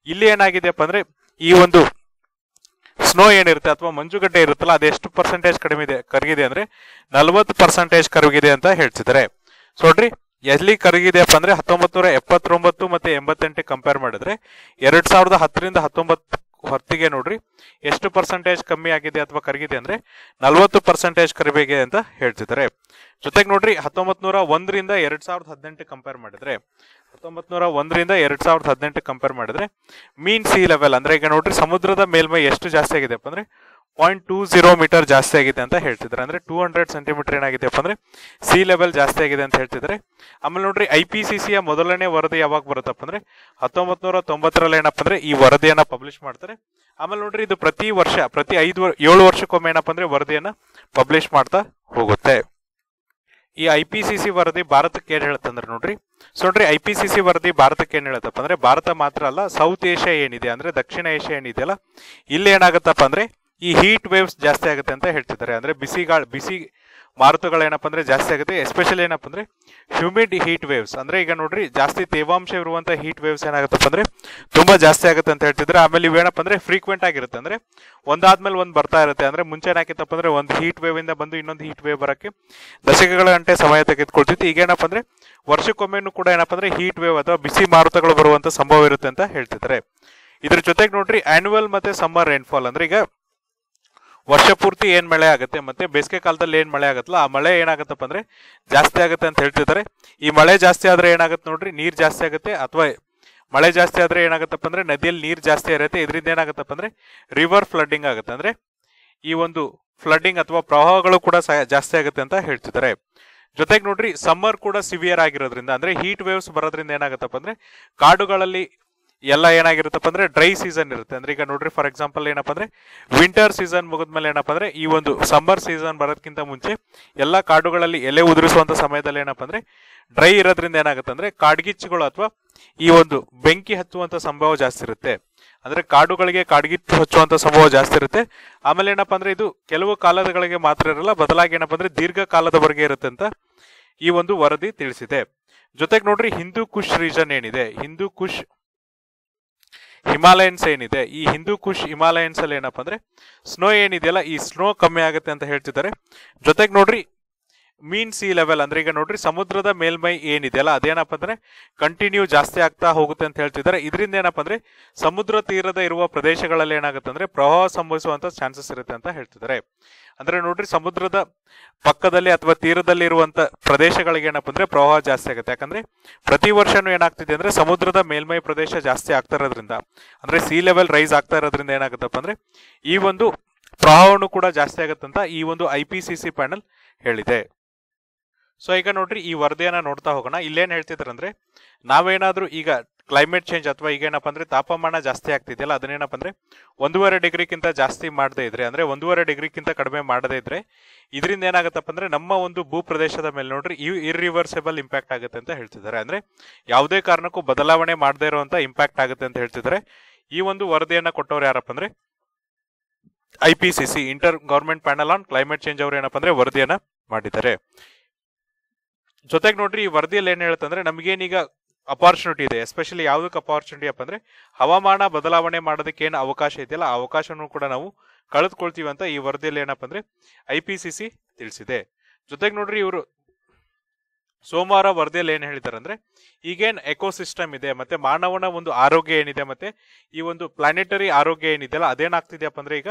ಇಲ್ಲಿ ಏನಾಗಿದೆಯಪ್ಪ ಅಂದ್ರೆ ಈ ಒಂದು ಸ್ನೋ ಏನಿರುತ್ತೆ ಅಥವಾ ಮಂಜುಗಡ್ಡೆ ಇರುತ್ತಲ್ಲ ಅದೆಷ್ಟು ಪರ್ಸೆಂಟೇಜ್ ಕಡಿಮೆ ಇದೆ, ಕರಗಿದೆ ಅಂದ್ರೆ ನಲವತ್ತು ಪರ್ಸೆಂಟೇಜ್ ಕರಗಿದೆ ಅಂತ ಹೇಳ್ತಿದ್ದಾರೆ. ಸೊ ನೋಡ್ರಿ, ಎಲ್ಲಿ ಕರಗಿದೆಯಪ್ಪ ಅಂದ್ರೆ ಹತ್ತೊಂಬತ್ತು ನೂರ ಎಪ್ಪತ್ತೊಂಬತ್ತು ಮತ್ತೆ ಎಂಬತ್ತೆಂಟು ಕಂಪೇರ್ ಮಾಡಿದ್ರೆ ಎರಡ್ ಸಾವಿರದ ಹತ್ತರಿಂದ ಹತ್ತೊಂಬತ್ತು ಹೊತ್ತಿಗೆ ನೋಡ್ರಿ. ಎಷ್ಟು ಪರ್ಸೆಂಟೇಜ್ ಕಮ್ಮಿ ಆಗಿದೆ ಅಥವಾ ಕರಗಿದೆ ಅಂದ್ರೆ ನಲವತ್ತು ಪರ್ಸೆಂಟೇಜ್ ಕರಿಬೇಕೆ ಅಂತ ಹೇಳ್ತಿದ್ದಾರೆ. ಜೊತೆಗೆ ನೋಡ್ರಿ ಹತ್ತೊಂಬತ್ ನೂರ ಒಂದರಿಂದ ಎರಡ್ ಸಾವಿರದ ಹದಿನೆಂಟು ಕಂಪೇರ್ ಮಾಡಿದ್ರೆ ಹತ್ತೊಂಬತ್ ನೂರ ಒಂದರಿಂದ ಎರಡ್ ಸಾವಿರದ ಹದಿನೆಂಟು ಕಂಪೇರ್ ಮಾಡಿದ್ರೆ ಮೀನ್ ಸಿ ಲೆವೆಲ್ ಅಂದ್ರೆ ಈಗ ನೋಡ್ರಿ ಸಮುದ್ರದ ಮೇಲ್ಮೈ ಎಷ್ಟು ಜಾಸ್ತಿ ಆಗಿದೆ ಅಂದ್ರೆ ಪಾಯಿಂಟ್ ಟೂ ಜೀರೋ ಮೀಟರ್ ಜಾಸ್ತಿ ಆಗಿದೆ ಅಂತ ಹೇಳ್ತಿದ್ದಾರೆ. ಅಂದ್ರೆ ಟೂ ಹಂಡ್ರೆಡ್ ಸೆಂಟಿಮೀಟರ್ ಏನಾಗಿದೆಯಪ್ಪ ಅಂದ್ರೆ ಸಿ ಲೆವೆಲ್ ಜಾಸ್ತಿ ಆಗಿದೆ ಅಂತ ಹೇಳ್ತಿದ್ದಾರೆ. ಆಮೇಲೆ ನೋಡ್ರಿ ಐ ಪಿ ಸಿ ಸಿಯ ಮೊದಲನೇ ವರದಿ ಯಾವಾಗ ಬರುತ್ತಪ್ಪ ಅಂದ್ರೆ ಹತ್ತೊಂಬತ್ ನೂರ ತೊಂಬತ್ತರಲ್ಲಿ ಏನಪ್ಪ ಅಂದ್ರೆ ಈ ವರದಿಯನ್ನ ಪಬ್ಲಿಷ್ ಮಾಡ್ತಾರೆ. ಆಮೇಲೆ ನೋಡ್ರಿ, ಇದು ಪ್ರತಿ ವರ್ಷ, ಪ್ರತಿ ಐದು, ಏಳು ವರ್ಷಕ್ಕೊಮ್ಮೆ ಏನಪ್ಪ ಅಂದ್ರೆ ವರದಿಯನ್ನ ಪಬ್ಲಿಷ್ ಮಾಡ್ತಾ ಹೋಗುತ್ತೆ. ಈ ಐ ಪಿ ಸಿ ಸಿ ವರದಿ ಭಾರತಕ್ಕೆ ಏನ್ ಹೇಳುತ್ತಂದ್ರೆ ನೋಡ್ರಿ, ಸೊ ನೋಡ್ರಿ ಐ ಪಿ ಸಿ ಸಿ ವರದಿ ಭಾರತಕ್ಕೆ ಏನ್ ಹೇಳುತ್ತಪ್ಪ ಅಂದ್ರೆ ಭಾರತ ಮಾತ್ರ ಅಲ್ಲ ಸೌತ್ ಏಷ್ಯಾ ಏನಿದೆ ಅಂದ್ರೆ ದಕ್ಷಿಣ ಏಷ್ಯಾ ಏನಿದೆಯಲ್ಲ, ಇಲ್ಲಿ ಏನಾಗುತ್ತಪ್ಪ ಅಂದ್ರೆ ಈ ಹೀಟ್ ವೇವ್ಸ್ ಜಾಸ್ತಿ ಆಗುತ್ತೆ ಅಂತ ಹೇಳ್ತಿದ್ದಾರೆ. ಅಂದ್ರೆ ಬಿಸಿ ಗಾಳಿ ಬಿಸಿ ಮಾರುತಗಳೇನಪ್ಪ ಅಂದರೆ ಜಾಸ್ತಿ ಆಗುತ್ತೆ. ಎಸ್ಪೆಷಲಿ ಏನಪ್ಪ ಅಂದರೆ ಹ್ಯೂಮಿಡ್ ಹೀಟ್ ವೇವ್ಸ್ ಅಂದ್ರೆ ಈಗ ನೋಡ್ರಿ, ಜಾಸ್ತಿ ತೇವಾಂಶ ಇರುವಂತ ಹೀಟ್ ವೇವ್ಸ್ ಏನಾಗುತ್ತಪ್ಪ ಅಂದ್ರೆ ತುಂಬಾ ಜಾಸ್ತಿ ಆಗುತ್ತೆ ಅಂತ ಹೇಳ್ತಿದ್ರೆ ಆಮೇಲೆ ಇವೇನಪ್ಪ ಅಂದರೆ ಫ್ರೀಕ್ವೆಂಟ್ ಆಗಿರುತ್ತೆ. ಅಂದ್ರೆ ಒಂದಾದ್ಮೇಲೆ ಒಂದು ಬರ್ತಾ ಇರುತ್ತೆ. ಅಂದ್ರೆ ಮುಂಚೆ ಏನಾಗಿತ್ತಪ್ಪ ಅಂದ್ರೆ ಒಂದು ಹೀಟ್ ವೇವ್ ಇಂದ ಬಂದು ಇನ್ನೊಂದು ಹೀಟ್ ವೇವ್ ಬರೋಕ್ಕೆ ದಶಕಗಳ ಗಂಟೆ ಸಮಯ ತೆಗೆದುಕೊಳ್ತಿತ್ತು. ಈಗ ಏನಪ್ಪ ಅಂದ್ರೆ ವರ್ಷಕ್ಕೊಮ್ಮೆನೂ ಕೂಡ ಏನಪ್ಪ ಅಂದರೆ ಹೀಟ್ ವೇವ್ ಅಥವಾ ಬಿಸಿ ಮಾರುತಗಳು ಬರುವಂತ ಸಂಭವ ಇರುತ್ತೆ ಅಂತ ಹೇಳ್ತಿದ್ದಾರೆ. ಇದ್ರ ಜೊತೆಗೆ ನೋಡ್ರಿ ಆನ್ಯುವಲ್ ಮತ್ತೆ ಸಮ್ಮರ್ ರೈನ್ಫಾಲ್ ಅಂದ್ರೆ ಈಗ ವರ್ಷ ಪೂರ್ತಿ ಏನ್ ಮಳೆ ಆಗುತ್ತೆ ಮತ್ತೆ ಬೇಸಿಗೆ ಕಾಲದಲ್ಲಿ ಏನ್ ಮಳೆ ಆಗುತ್ತಲ್ಲ, ಆ ಮಳೆ ಏನಾಗುತ್ತಪ್ಪ ಅಂದ್ರೆ ಜಾಸ್ತಿ ಆಗುತ್ತೆ ಅಂತ ಹೇಳ್ತಿದ್ದಾರೆ. ಈ ಮಳೆ ಜಾಸ್ತಿ ಆದ್ರೆ ಏನಾಗುತ್ತೆ ನೋಡ್ರಿ, ನೀರ್ ಜಾಸ್ತಿ ಆಗುತ್ತೆ ಅಥವಾ ಮಳೆ ಜಾಸ್ತಿ ಆದ್ರೆ ಏನಾಗುತ್ತಪ್ಪ ಅಂದ್ರೆ ನದಿಯಲ್ಲಿ ನೀರ್ ಜಾಸ್ತಿ ಇರುತ್ತೆ, ಇದರಿಂದ ಏನಾಗುತ್ತಪ್ಪ ಅಂದ್ರೆ ರಿವರ್ ಫ್ಲಡ್ಡಿಂಗ್ ಆಗುತ್ತೆ. ಅಂದ್ರೆ ಈ ಒಂದು ಫ್ಲಡ್ಡಿಂಗ್ ಅಥವಾ ಪ್ರವಾಹಗಳು ಕೂಡ ಜಾಸ್ತಿ ಆಗುತ್ತೆ ಅಂತ ಹೇಳ್ತಿದ್ದಾರೆ. ಜೊತೆಗೆ ನೋಡ್ರಿ ಸಮ್ಮರ್ ಕೂಡ ಸಿವಿಯರ್ ಆಗಿರೋದ್ರಿಂದ, ಅಂದ್ರೆ ಹೀಟ್ ವೇವ್ಸ್ ಬರೋದ್ರಿಂದ ಏನಾಗುತ್ತಪ್ಪ ಅಂದ್ರೆ ಕಾಡುಗಳಲ್ಲಿ ಎಲ್ಲ ಏನಾಗಿರುತ್ತಪ್ಪ ಅಂದ್ರೆ ಡ್ರೈ ಸೀಸನ್ ಇರುತ್ತೆ. ಅಂದ್ರೆ ಈಗ ನೋಡ್ರಿ ಫಾರ್ ಎಕ್ಸಾಂಪಲ್ ಏನಪ್ಪ ಅಂದ್ರೆ ವಿಂಟರ್ ಸೀಸನ್ ಮುಗಿದ್ಮೇಲೆ ಏನಪ್ಪ ಅಂದ್ರೆ, ಈ ಒಂದು ಸಮ್ಮರ್ ಸೀಸನ್ ಬರೋದಕ್ಕಿಂತ ಮುಂಚೆ ಎಲ್ಲ ಕಾಡುಗಳಲ್ಲಿ ಎಲೆ ಉದುರಿಸುವಂತ ಸಮಯದಲ್ಲಿ ಏನಪ್ಪ ಅಂದ್ರೆ ಡ್ರೈ ಇರೋದ್ರಿಂದ ಏನಾಗುತ್ತೆ ಅಂದ್ರೆ, ಕಾಡ್ಗಿಚ್ಚುಗಳು ಅಥವಾ ಈ ಒಂದು ಬೆಂಕಿ ಹಚ್ಚುವಂತ ಸಂಭವ ಜಾಸ್ತಿ ಇರುತ್ತೆ. ಅಂದ್ರೆ ಕಾಡುಗಳಿಗೆ ಕಾಡ್ಗಿಚ್ಚು ಹಚ್ಚುವಂತ ಸಂಭವ ಜಾಸ್ತಿ ಇರುತ್ತೆ. ಆಮೇಲೆ ಏನಪ್ಪ ಅಂದ್ರೆ, ಇದು ಕೆಲವು ಕಾಲದಗಳಿಗೆ ಮಾತ್ರ ಇರಲ್ಲ, ಬದಲಾಗಿ ಏನಪ್ಪ ಅಂದ್ರೆ, ದೀರ್ಘಕಾಲದವರೆಗೆ ಇರುತ್ತೆ ಅಂತ ಈ ಒಂದು ವರದಿ ತಿಳಿಸಿದೆ. ಜೊತೆಗೆ ನೋಡ್ರಿ, ಹಿಂದೂ ಕುಶ್ ರೀಜನ್ ಏನಿದೆ? ಹಿಂದೂ ಕುಶ್ ಹಿಮಾಲಯನ್ಸ್ ಏನಿದೆ, ಈ ಹಿಂದೂ ಕುಶ್ ಹಿಮಾಲಯನ್ಸ್ ಅಲ್ಲಿ ಏನಪ್ಪ ಅಂದ್ರೆ ಸ್ನೋ ಏನಿದೆಯಲ್ಲ, ಈ ಸ್ನೋ ಕಮ್ಮಿ ಆಗುತ್ತೆ ಅಂತ ಹೇಳ್ತಿದ್ದಾರೆ. ಜೊತೆಗೆ ನೋಡ್ರಿ ಮೀನ್ ಸಿ ಲೆವೆಲ್ ಅಂದ್ರೆ ಈಗ ನೋಡ್ರಿ, ಸಮುದ್ರದ ಮೇಲ್ಮೈ ಏನಿದೆಯಲ್ಲ, ಅದೇನಪ್ಪ ಅಂದ್ರೆ ಕಂಟಿನ್ಯೂ ಜಾಸ್ತಿ ಆಗ್ತಾ ಹೋಗುತ್ತೆ ಅಂತ ಹೇಳ್ತಿದ್ದಾರೆ. ಇದರಿಂದ ಏನಪ್ಪ ಅಂದ್ರೆ, ಸಮುದ್ರ ತೀರದ ಇರುವ ಪ್ರದೇಶಗಳಲ್ಲಿ ಏನಾಗುತ್ತೆ ಅಂದ್ರೆ, ಪ್ರವಾಹ ಸಂಭವಿಸುವಂತ ಚಾನ್ಸಸ್ ಇರುತ್ತೆ ಅಂತ ಹೇಳ್ತಿದ್ದಾರೆ. ಅಂದ್ರೆ ನೋಡ್ರಿ ಸಮುದ್ರದ ಪಕ್ಕದಲ್ಲಿ ಅಥವಾ ತೀರದಲ್ಲಿ ಇರುವಂತ ಪ್ರದೇಶಗಳಿಗೆ ಏನಪ್ಪ ಅಂದ್ರೆ ಪ್ರವಾಹ ಜಾಸ್ತಿ ಆಗುತ್ತೆ. ಯಾಕಂದ್ರೆ ಪ್ರತಿ ವರ್ಷನೂ ಏನಾಗ್ತಿದೆ ಅಂದ್ರೆ ಸಮುದ್ರದ ಮೇಲ್ಮೈ ಪ್ರದೇಶ ಜಾಸ್ತಿ ಆಗ್ತಾ ಇರೋದ್ರಿಂದ, ಅಂದ್ರೆ ಸಿ ಲೆವೆಲ್ ರೈಸ್ ಆಗ್ತಾ ಇರೋದ್ರಿಂದ ಏನಾಗುತ್ತಪ್ಪ ಅಂದ್ರೆ ಈ ಒಂದು ಪ್ರವಾಹವನ್ನು ಕೂಡ ಜಾಸ್ತಿ ಆಗುತ್ತಂತ ಈ ಒಂದು I P C C panel ಹೇಳಿದೆ. ಸೊ ಈಗ ನೋಡ್ರಿ ಈ ವರದಿಯನ್ನ ನೋಡ್ತಾ ಹೋಗೋಣ. ಇಲ್ಲೇನ್ ಹೇಳ್ತಿದ್ರಂದ್ರೆ ನಾವೇನಾದ್ರೂ ಈಗ ಕ್ಲೈಮೇಟ್ ಚೇಂಜ್ ಅಥವಾ ಈಗ ಏನಪ್ಪ ಅಂದ್ರೆ ತಾಪಮಾನ ಜಾಸ್ತಿ ಆಗ್ತಿದೆಯಲ್ಲ, ಅದನ್ನೇನಪ್ಪ ಅಂದ್ರೆ ಒಂದೂವರೆ ಡಿಗ್ರಿಗಿಂತ ಜಾಸ್ತಿ ಮಾಡದೇ ಇದ್ರೆ, ಅಂದ್ರೆ ಒಂದೂವರೆ ಡಿಗ್ರಿಗಿಂತ ಕಡಿಮೆ ಮಾಡದೇ ಇದ್ರೆ, ಇದರಿಂದ ಏನಾಗುತ್ತಪ್ಪ ಅಂದ್ರೆ ನಮ್ಮ ಒಂದು ಭೂ ಪ್ರದೇಶದ ಮೇಲೆ ನೋಡ್ರಿ ಇರ್ರಿವರ್ಸೇಬಲ್ ಇಂಪ್ಯಾಕ್ಟ್ ಆಗುತ್ತೆ ಅಂತ ಹೇಳ್ತಿದ್ದಾರೆ. ಅಂದ್ರೆ ಯಾವುದೇ ಕಾರಣಕ್ಕೂ ಬದಲಾವಣೆ ಮಾಡದೇ ಇರುವಂತ ಇಂಪ್ಯಾಕ್ಟ್ ಆಗುತ್ತೆ ಅಂತ ಹೇಳ್ತಿದ್ದಾರೆ. ಈ ಒಂದು ವರದಿಯನ್ನ ಕೊಟ್ಟವ್ರು ಯಾರಪ್ಪ ಅಂದ್ರೆ I P C C inter government panel on climate change ಅವರು ಏನಪ್ಪ ಅಂದ್ರೆ ವರದಿಯನ್ನ ಮಾಡಿದ್ದಾರೆ. ಜೊತೆಗೆ ನೋಡ್ರಿ ಈ ವರದಿಯಲ್ಲಿ ಏನ್ ಹೇಳುತ್ತಂದ್ರೆ ನಮಗೇನೀಗ ಅಪಾರ್ಚುನಿಟಿ ಇದೆ ಎಸ್ಪೆಷಲಿ ಯಾವ್ದಕ್ಕೆ ಅಪಾರ್ಚುನಿಟಿ ಅಪ್ಪ ಅಂದ್ರೆ, ಹವಾಮಾನ ಬದಲಾವಣೆ ಮಾಡೋದಕ್ಕೆ ಏನು ಅವಕಾಶ ಇದೆಯಲ್ಲ, ಆ ಅವಕಾಶನೂ ಕೂಡ ನಾವು ಕಳೆದುಕೊಳ್ತೀವಿ ಅಂತ ಈ ವರದಿಯಲ್ಲಿ ಏನಪ್ಪ ಅಂದ್ರೆ ಐ ತಿಳಿಸಿದೆ. ಜೊತೆಗೆ ನೋಡ್ರಿ ಇವರು ಸೋಮವಾರ ವರದಿಯಲ್ಲಿ ಏನ್ ಹೇಳಿದ್ದಾರೆ ಅಂದ್ರೆ, ಈಗೇನ್ ಎಕೋಸಿಸ್ಟಮ್ ಇದೆ, ಮತ್ತೆ ಮಾನವನ ಒಂದು ಆರೋಗ್ಯ ಏನಿದೆ, ಮತ್ತೆ ಈ ಒಂದು ಪ್ಲಾನೆಟರಿ ಆರೋಗ್ಯ ಏನಿದೆಯಲ್ಲ ಅದೇನಾಗ್ತಿದೆಯಪ್ಪ ಅಂದ್ರೆ ಈಗ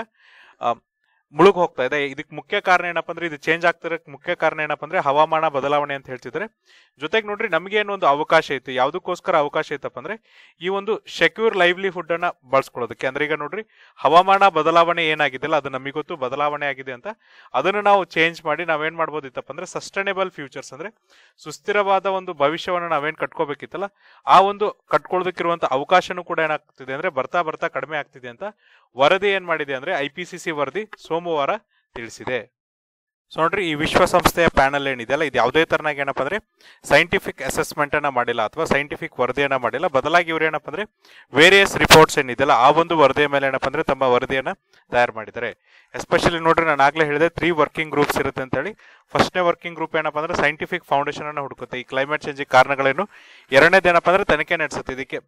ಮುಳುಗ್ ಹೋಗ್ತಾ ಇದೆ. ಇದಕ್ಕೆ ಮುಖ್ಯ ಕಾರಣ ಏನಪ್ಪ ಅಂದ್ರೆ, ಇದು ಚೇಂಜ್ ಆಗ್ತಿರೋಕ್ ಮುಖ್ಯ ಕಾರಣ ಏನಪ್ಪ ಅಂದ್ರೆ, ಹವಾಮಾನ ಬದಲಾವಣೆ ಅಂತ ಹೇಳ್ತಿದ್ರೆ ಜೊತೆಗೆ ನೋಡ್ರಿ, ನಮ್ಗೆ ಒಂದು ಅವಕಾಶ ಐತಿ. ಯಾವುದಕ್ಕೋಸ್ಕರ ಅವಕಾಶ ಐತಪ್ಪ ಅಂದ್ರೆ, ಈ ಒಂದು ಸೆಕ್ಯೂರ್ ಲೈವ್ಲಿಹುಡ್ ಅನ್ನ ಬಳಸ್ಕೊಳ್ಳೋದಕ್ಕೆ. ಅಂದ್ರೆ ಈಗ ನೋಡ್ರಿ, ಹವಾಮಾನ ಬದಲಾವಣೆ ಏನಾಗಿದೆಲ್ಲ ಅದು ನಮಗೊತ್ತು ಗೊತ್ತು, ಬದಲಾವಣೆ ಆಗಿದೆ ಅಂತ. ಅದನ್ನು ನಾವು ಚೇಂಜ್ ಮಾಡಿ ನಾವೇನ್ ಮಾಡ್ಬೋದಿತ್ತಪ್ಪ ಅಂದ್ರೆ ಸಸ್ಟೈನೇಬಲ್ ಫ್ಯೂಚರ್ಸ್ ಅಂದ್ರೆ, ಸುಸ್ಥಿರವಾದ ಒಂದು ಭವಿಷ್ಯವನ್ನು ನಾವೇನ್ ಕಟ್ಕೋಬೇಕಿತ್ತಲ್ಲ, ಆ ಒಂದು ಕಟ್ಕೊಳ್ಳೋದಕ್ಕಿರುವಂತ ಅವಕಾಶನೂ ಕೂಡ ಏನಾಗ್ತಿದೆ ಅಂದ್ರೆ, ಬರ್ತಾ ಬರ್ತಾ ಕಡಿಮೆ ಆಗ್ತಿದೆ ಅಂತ ವರದಿ ಏನ್ ಮಾಡಿದೆ ಅಂದ್ರೆ ಸಿ ವರದಿ ಸೋಮವಾರ ತಿಳಿಸಿದೆ. ಸೊ ನೋಡ್ರಿ, ಈ ವಿಶ್ವಸಂಸ್ಥೆಯ ಪ್ಯಾನಲ್ ಏನಿದೆಯಲ್ಲ ಇದು ಯಾವುದೇ ತರನಾಗಿ ಏನಪ್ಪ ಅಂದ್ರೆ ಸೈಂಟಿಫಿಕ್ ಅಸೆಸ್ಮೆಂಟ್ ಅನ್ನ ಮಾಡಿಲ್ಲ ಅಥವಾ ಸೈಂಟಿಫಿಕ್ ವರದಿಯನ್ನ ಮಾಡಿಲ್ಲ. ಬದಲಾಗಿ ಇವ್ರು ಏನಪ್ಪ ಅಂದ್ರೆ ವೇರಿಯಸ್ ರಿಪೋರ್ಟ್ಸ್ ಏನಿದೆಯಲ್ಲ ಆ ಒಂದು ವರದಿಯ ಮೇಲೆ ಏನಪ್ಪ ಅಂದ್ರೆ, ತಮ್ಮ ವರದಿಯನ್ನ ತಯಾರು ಮಾಡಿದ್ದಾರೆ. ಎಸ್ಪೆಷಲಿ ನೋಡ್ರಿ, ನಾನು ಆಗ್ಲೇ ಹೇಳಿದೆ ತ್ರೀ ವರ್ಕಿಂಗ್ ಗ್ರೂಪ್ಸ್ ಇರುತ್ತೆ ಅಂತ ಹೇಳಿ ಫಸ್ಟ್ನೇ ವರ್ಕಿಂಗ್ ಗ್ರೂಪ್ ಏನಪ್ಪ ಅಂದ್ರೆ ಸೈಂಟಿಫಿಕ್ ಫೌಂಡೇಶನ್ ಅನ್ನು ಹುಡುಕುತ್ತೆ. ಈ ಕ್ಲೈಮೇಟ್ ಚೇಂಜ್ ಕಾರಣಗಳೇನು? ಎರಡನೇದು ಏನಪ್ಪ ಅಂದ್ರೆ ತನಿಖೆ ನಡೆಸುತ್ತೆ. ಇದಕ್ಕೆ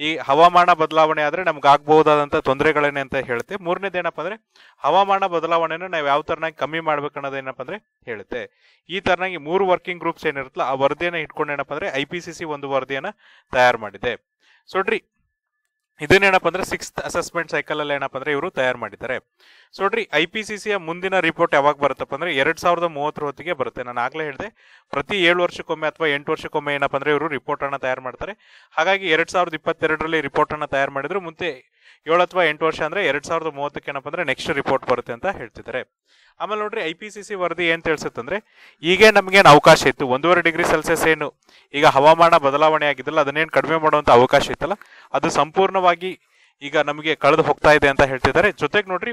ಈ ಹವಾಮಾನ ಬದಲಾವಣೆ ಆದ್ರೆ ನಮ್ಗೆ ಆಗಬಹುದಾದಂತ ತೊಂದರೆಗಳೇನೆ ಅಂತ ಹೇಳುತ್ತೆ. ಮೂರನೇದು ಏನಪ್ಪ ಅಂದ್ರೆ ಹವಾಮಾನ ಬದಲಾವಣೆನ ನಾವು ಯಾವ ತರನಾಗಿ ಕಮ್ಮಿ ಮಾಡ್ಬೇಕು ಅನ್ನೋದು ಏನಪ್ಪ ಅಂದ್ರೆ ಹೇಳುತ್ತೆ. ಈ ತರನಾಗಿ ಮೂರು ವರ್ಕಿಂಗ್ ಗ್ರೂಪ್ಸ್ ಏನಿರುತ್ತಲ್ಲ, ಆ ವರದಿಯನ್ನು ಇಟ್ಕೊಂಡು ಏನಪ್ಪ ಅಂದ್ರೆ ಐ ಪಿ ಸಿ ಸಿ ಒಂದು ವರದಿಯನ್ನ ತಯಾರು ಮಾಡಿದೆ. ಸೊ ನೋಡ್ರಿ ಇದನ್ನೇನಪ್ಪ ಅಂದ್ರೆ ಸಿಕ್ಸ್ತ್ ಅಸೆಸ್ಮೆಂಟ್ ಸೈಕಲ್ ಅಲ್ಲಿ ಏನಪ್ಪ ಅಂದ್ರೆ ಇವರು ತಯಾರು ಮಾಡಿದ್ದಾರೆ. ಸೊ ನೋಡ್ರಿ ಐ ಪಿ ಸಿ ಸಿಯ ಮುಂದಿನ ರಿಪೋರ್ಟ್ ಯಾವಾಗ ಬರುತ್ತಪ್ಪ ಅಂದ್ರೆ ಎರಡ್ ಸಾವಿರದ ಮೂವತ್ತರ ಹೊತ್ತಿಗೆ ಬರುತ್ತೆ. ನಾನು ಆಗ್ಲೇ ಹೇಳಿದೆ, ಪ್ರತಿ ಏಳು ವರ್ಷಕ್ಕೊಮ್ಮೆ ಅಥವಾ ಎಂಟು ವರ್ಷಕ್ಕೊಮ್ಮೆ ಏನಪ್ಪ ಅಂದ್ರೆ ಇವರು ರಿಪೋರ್ಟ್ ಅನ್ನ ತಯಾರು ಮಾಡ್ತಾರೆ. ಹಾಗಾಗಿ ಎರಡ್ ಸಾವಿರದ ಇಪ್ಪತ್ತೆರಡರಲ್ಲಿ ರಿಪೋರ್ಟ್ ಅನ್ನ ತಯಾರು ಮಾಡಿದ್ರು. ಮುಂದೆ ಏಳು ಅಥವಾ ಎಂಟು ವರ್ಷ ಅಂದ್ರೆ ಎರಡ್ ಸಾವಿರದ ಮೂವತ್ತಕ್ಕೆ ಏನಪ್ಪ ಅಂದ್ರೆ ನೆಕ್ಸ್ಟ್ ರಿಪೋರ್ಟ್ ಬರುತ್ತೆ ಅಂತ ಹೇಳ್ತಿದ್ದಾರೆ. ಆಮೇಲೆ ನೋಡ್ರಿ ಐ ಪಿ ಸಿ ಸಿ ವರದಿ ಏನ್ ತಿಳಿಸುತ್ತಂದ್ರೆ, ಈಗೇ ನಮಗೇನು ಅವಕಾಶ ಇತ್ತು? ಒಂದೂವರೆ ಡಿಗ್ರಿ ಸೆಲ್ಸಿಯಸ್ ಏನು? ಈಗ ಹವಾಮಾನ ಬದಲಾವಣೆ ಆಗಿದ್ದಲ್ಲ, ಅದನ್ನೇನು ಕಡಿಮೆ ಮಾಡುವಂತ ಅವಕಾಶ ಇತ್ತಲ್ಲ, ಅದು ಸಂಪೂರ್ಣವಾಗಿ ಈಗ ನಮಗೆ ಕಳೆದು ಹೋಗ್ತಾ ಇದೆ ಅಂತ ಹೇಳ್ತಿದ್ದಾರೆ. ಜೊತೆಗೆ ನೋಡ್ರಿ,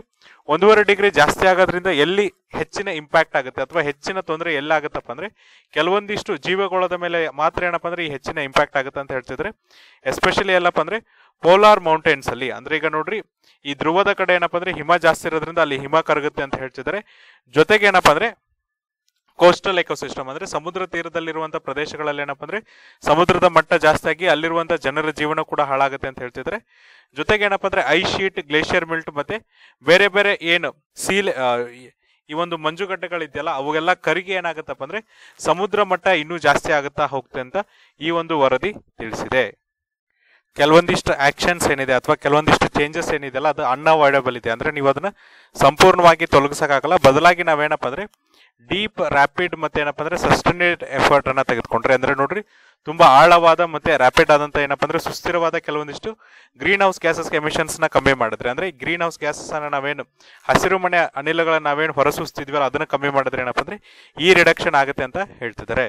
ಒಂದೂವರೆ ಡಿಗ್ರಿ ಜಾಸ್ತಿ ಆಗೋದ್ರಿಂದ ಎಲ್ಲಿ ಹೆಚ್ಚಿನ ಇಂಪ್ಯಾಕ್ಟ್ ಆಗುತ್ತೆ ಅಥವಾ ಹೆಚ್ಚಿನ ತೊಂದರೆ ಎಲ್ಲಾಗುತ್ತಪ್ಪ ಅಂದ್ರೆ, ಕೆಲವೊಂದಿಷ್ಟು ಜೀವಗೋಳದ ಮೇಲೆ ಮಾತ್ರ ಏನಪ್ಪ ಅಂದ್ರೆ ಈ ಹೆಚ್ಚಿನ ಇಂಪ್ಯಾಕ್ಟ್ ಆಗುತ್ತೆ ಅಂತ ಹೇಳ್ತಿದ್ರೆ ಎಸ್ಪೆಷಲಿ ಎಲ್ಲಪ್ಪ ಅಂದ್ರೆ ಪೋಲಾರ್ ಮೌಂಟೇನ್ಸ್ ಅಲ್ಲಿ. ಅಂದ್ರೆ ಈಗ ನೋಡ್ರಿ, ಈ ಧ್ರುವದ ಕಡೆ ಏನಪ್ಪ ಅಂದ್ರೆ ಹಿಮ ಜಾಸ್ತಿ ಇರೋದ್ರಿಂದ ಅಲ್ಲಿ ಹಿಮ ಕರಗುತ್ತೆ ಅಂತ ಹೇಳ್ತಿದ್ದಾರೆ. ಜೊತೆಗೆ ಏನಪ್ಪಾ ಅಂದ್ರೆ ಕೋಸ್ಟಲ್ ಎಕೋಸಿಸ್ಟಮ್ ಅಂದ್ರೆ ಸಮುದ್ರ ತೀರದಲ್ಲಿರುವಂತಹ ಪ್ರದೇಶಗಳಲ್ಲಿ ಏನಪ್ಪ ಅಂದ್ರೆ ಸಮುದ್ರದ ಮಟ್ಟ ಜಾಸ್ತಿ ಆಗಿ ಅಲ್ಲಿರುವಂತ ಜನರ ಜೀವನ ಕೂಡ ಹಾಳಾಗುತ್ತೆ ಅಂತ ಹೇಳ್ತಿದ್ರೆ ಜೊತೆಗೆ ಏನಪ್ಪ ಅಂದ್ರೆ ಐ ಶೀಟ್ ಗ್ಲೇಷಿಯರ್ ಮಿಲ್ಟ್ ಮತ್ತೆ ಬೇರೆ ಬೇರೆ ಏನು ಸೀಲ್ ಈ- ಒಂದು ಮಂಜುಗಡ್ಡೆಗಳಿದೆಯಲ್ಲ ಅವೆಲ್ಲ ಕರಿಗೆ ಏನಾಗುತ್ತಪ್ಪ ಅಂದ್ರೆ ಸಮುದ್ರ ಮಟ್ಟ ಇನ್ನೂ ಜಾಸ್ತಿ ಆಗುತ್ತಾ ಹೋಗುತ್ತೆ ಅಂತ ಈ ಒಂದು ವರದಿ ತಿಳಿಸಿದೆ. ಕೆಲವೊಂದಿಷ್ಟು ಆಕ್ಷನ್ಸ್ ಏನಿದೆ ಅಥವಾ ಕೆಲವೊಂದಿಷ್ಟು ಚೇಂಜಸ್ ಏನಿದೆಯಲ್ಲ ಅದು ಅನ್ಅವಾಯ್ಡಬಲ್ ಇದೆ. ಅಂದರೆ ನೀವು ಅದನ್ನು ಸಂಪೂರ್ಣವಾಗಿ ತೊಲಗಿಸೋಕ್ಕಾಗಲ್ಲ. ಬದಲಾಗಿ ನಾವೇನಪ್ಪ ಅಂದರೆ ಡೀಪ್ ರ್ಯಾಪಿಡ್ ಮತ್ತು ಏನಪ್ಪ ಅಂದರೆ ಸಸ್ಟೈನೇಟ್ ಎಫರ್ಟನ್ನು ತೆಗೆದುಕೊಂಡ್ರೆ, ಅಂದರೆ ನೋಡ್ರಿ, ತುಂಬ ಆಳವಾದ ಮತ್ತು ರ್ಯಾಪಿಡ್ ಆದಂಥ ಏನಪ್ಪ ಅಂದರೆ ಸುಸ್ಥಿರವಾದ ಕೆಲವೊಂದಿಷ್ಟು ಗ್ರೀನ್ ಹೌಸ್ ಗ್ಯಾಸಸ್ಗೆ ಎಮಿಷನ್ಸ್ನ ಕಮ್ಮಿ ಮಾಡಿದ್ರೆ, ಅಂದ್ರೆ ಗ್ರೀನ್ ಹೌಸ್ ಗ್ಯಾಸಸ್ಸನ್ನು ನಾವೇನು ಹಸಿರು ಮನೆ ಅನಿಲಗಳನ್ನ ನಾವೇನು ಹೊರಸೂಸ್ತಿದ್ವಲ್ಲ, ಅದನ್ನು ಕಮ್ಮಿ ಮಾಡಿದ್ರೆ ಏನಪ್ಪ ಅಂದರೆ ಈ ರಿಡಕ್ಷನ್ ಆಗುತ್ತೆ ಅಂತ ಹೇಳ್ತಿದ್ದಾರೆ.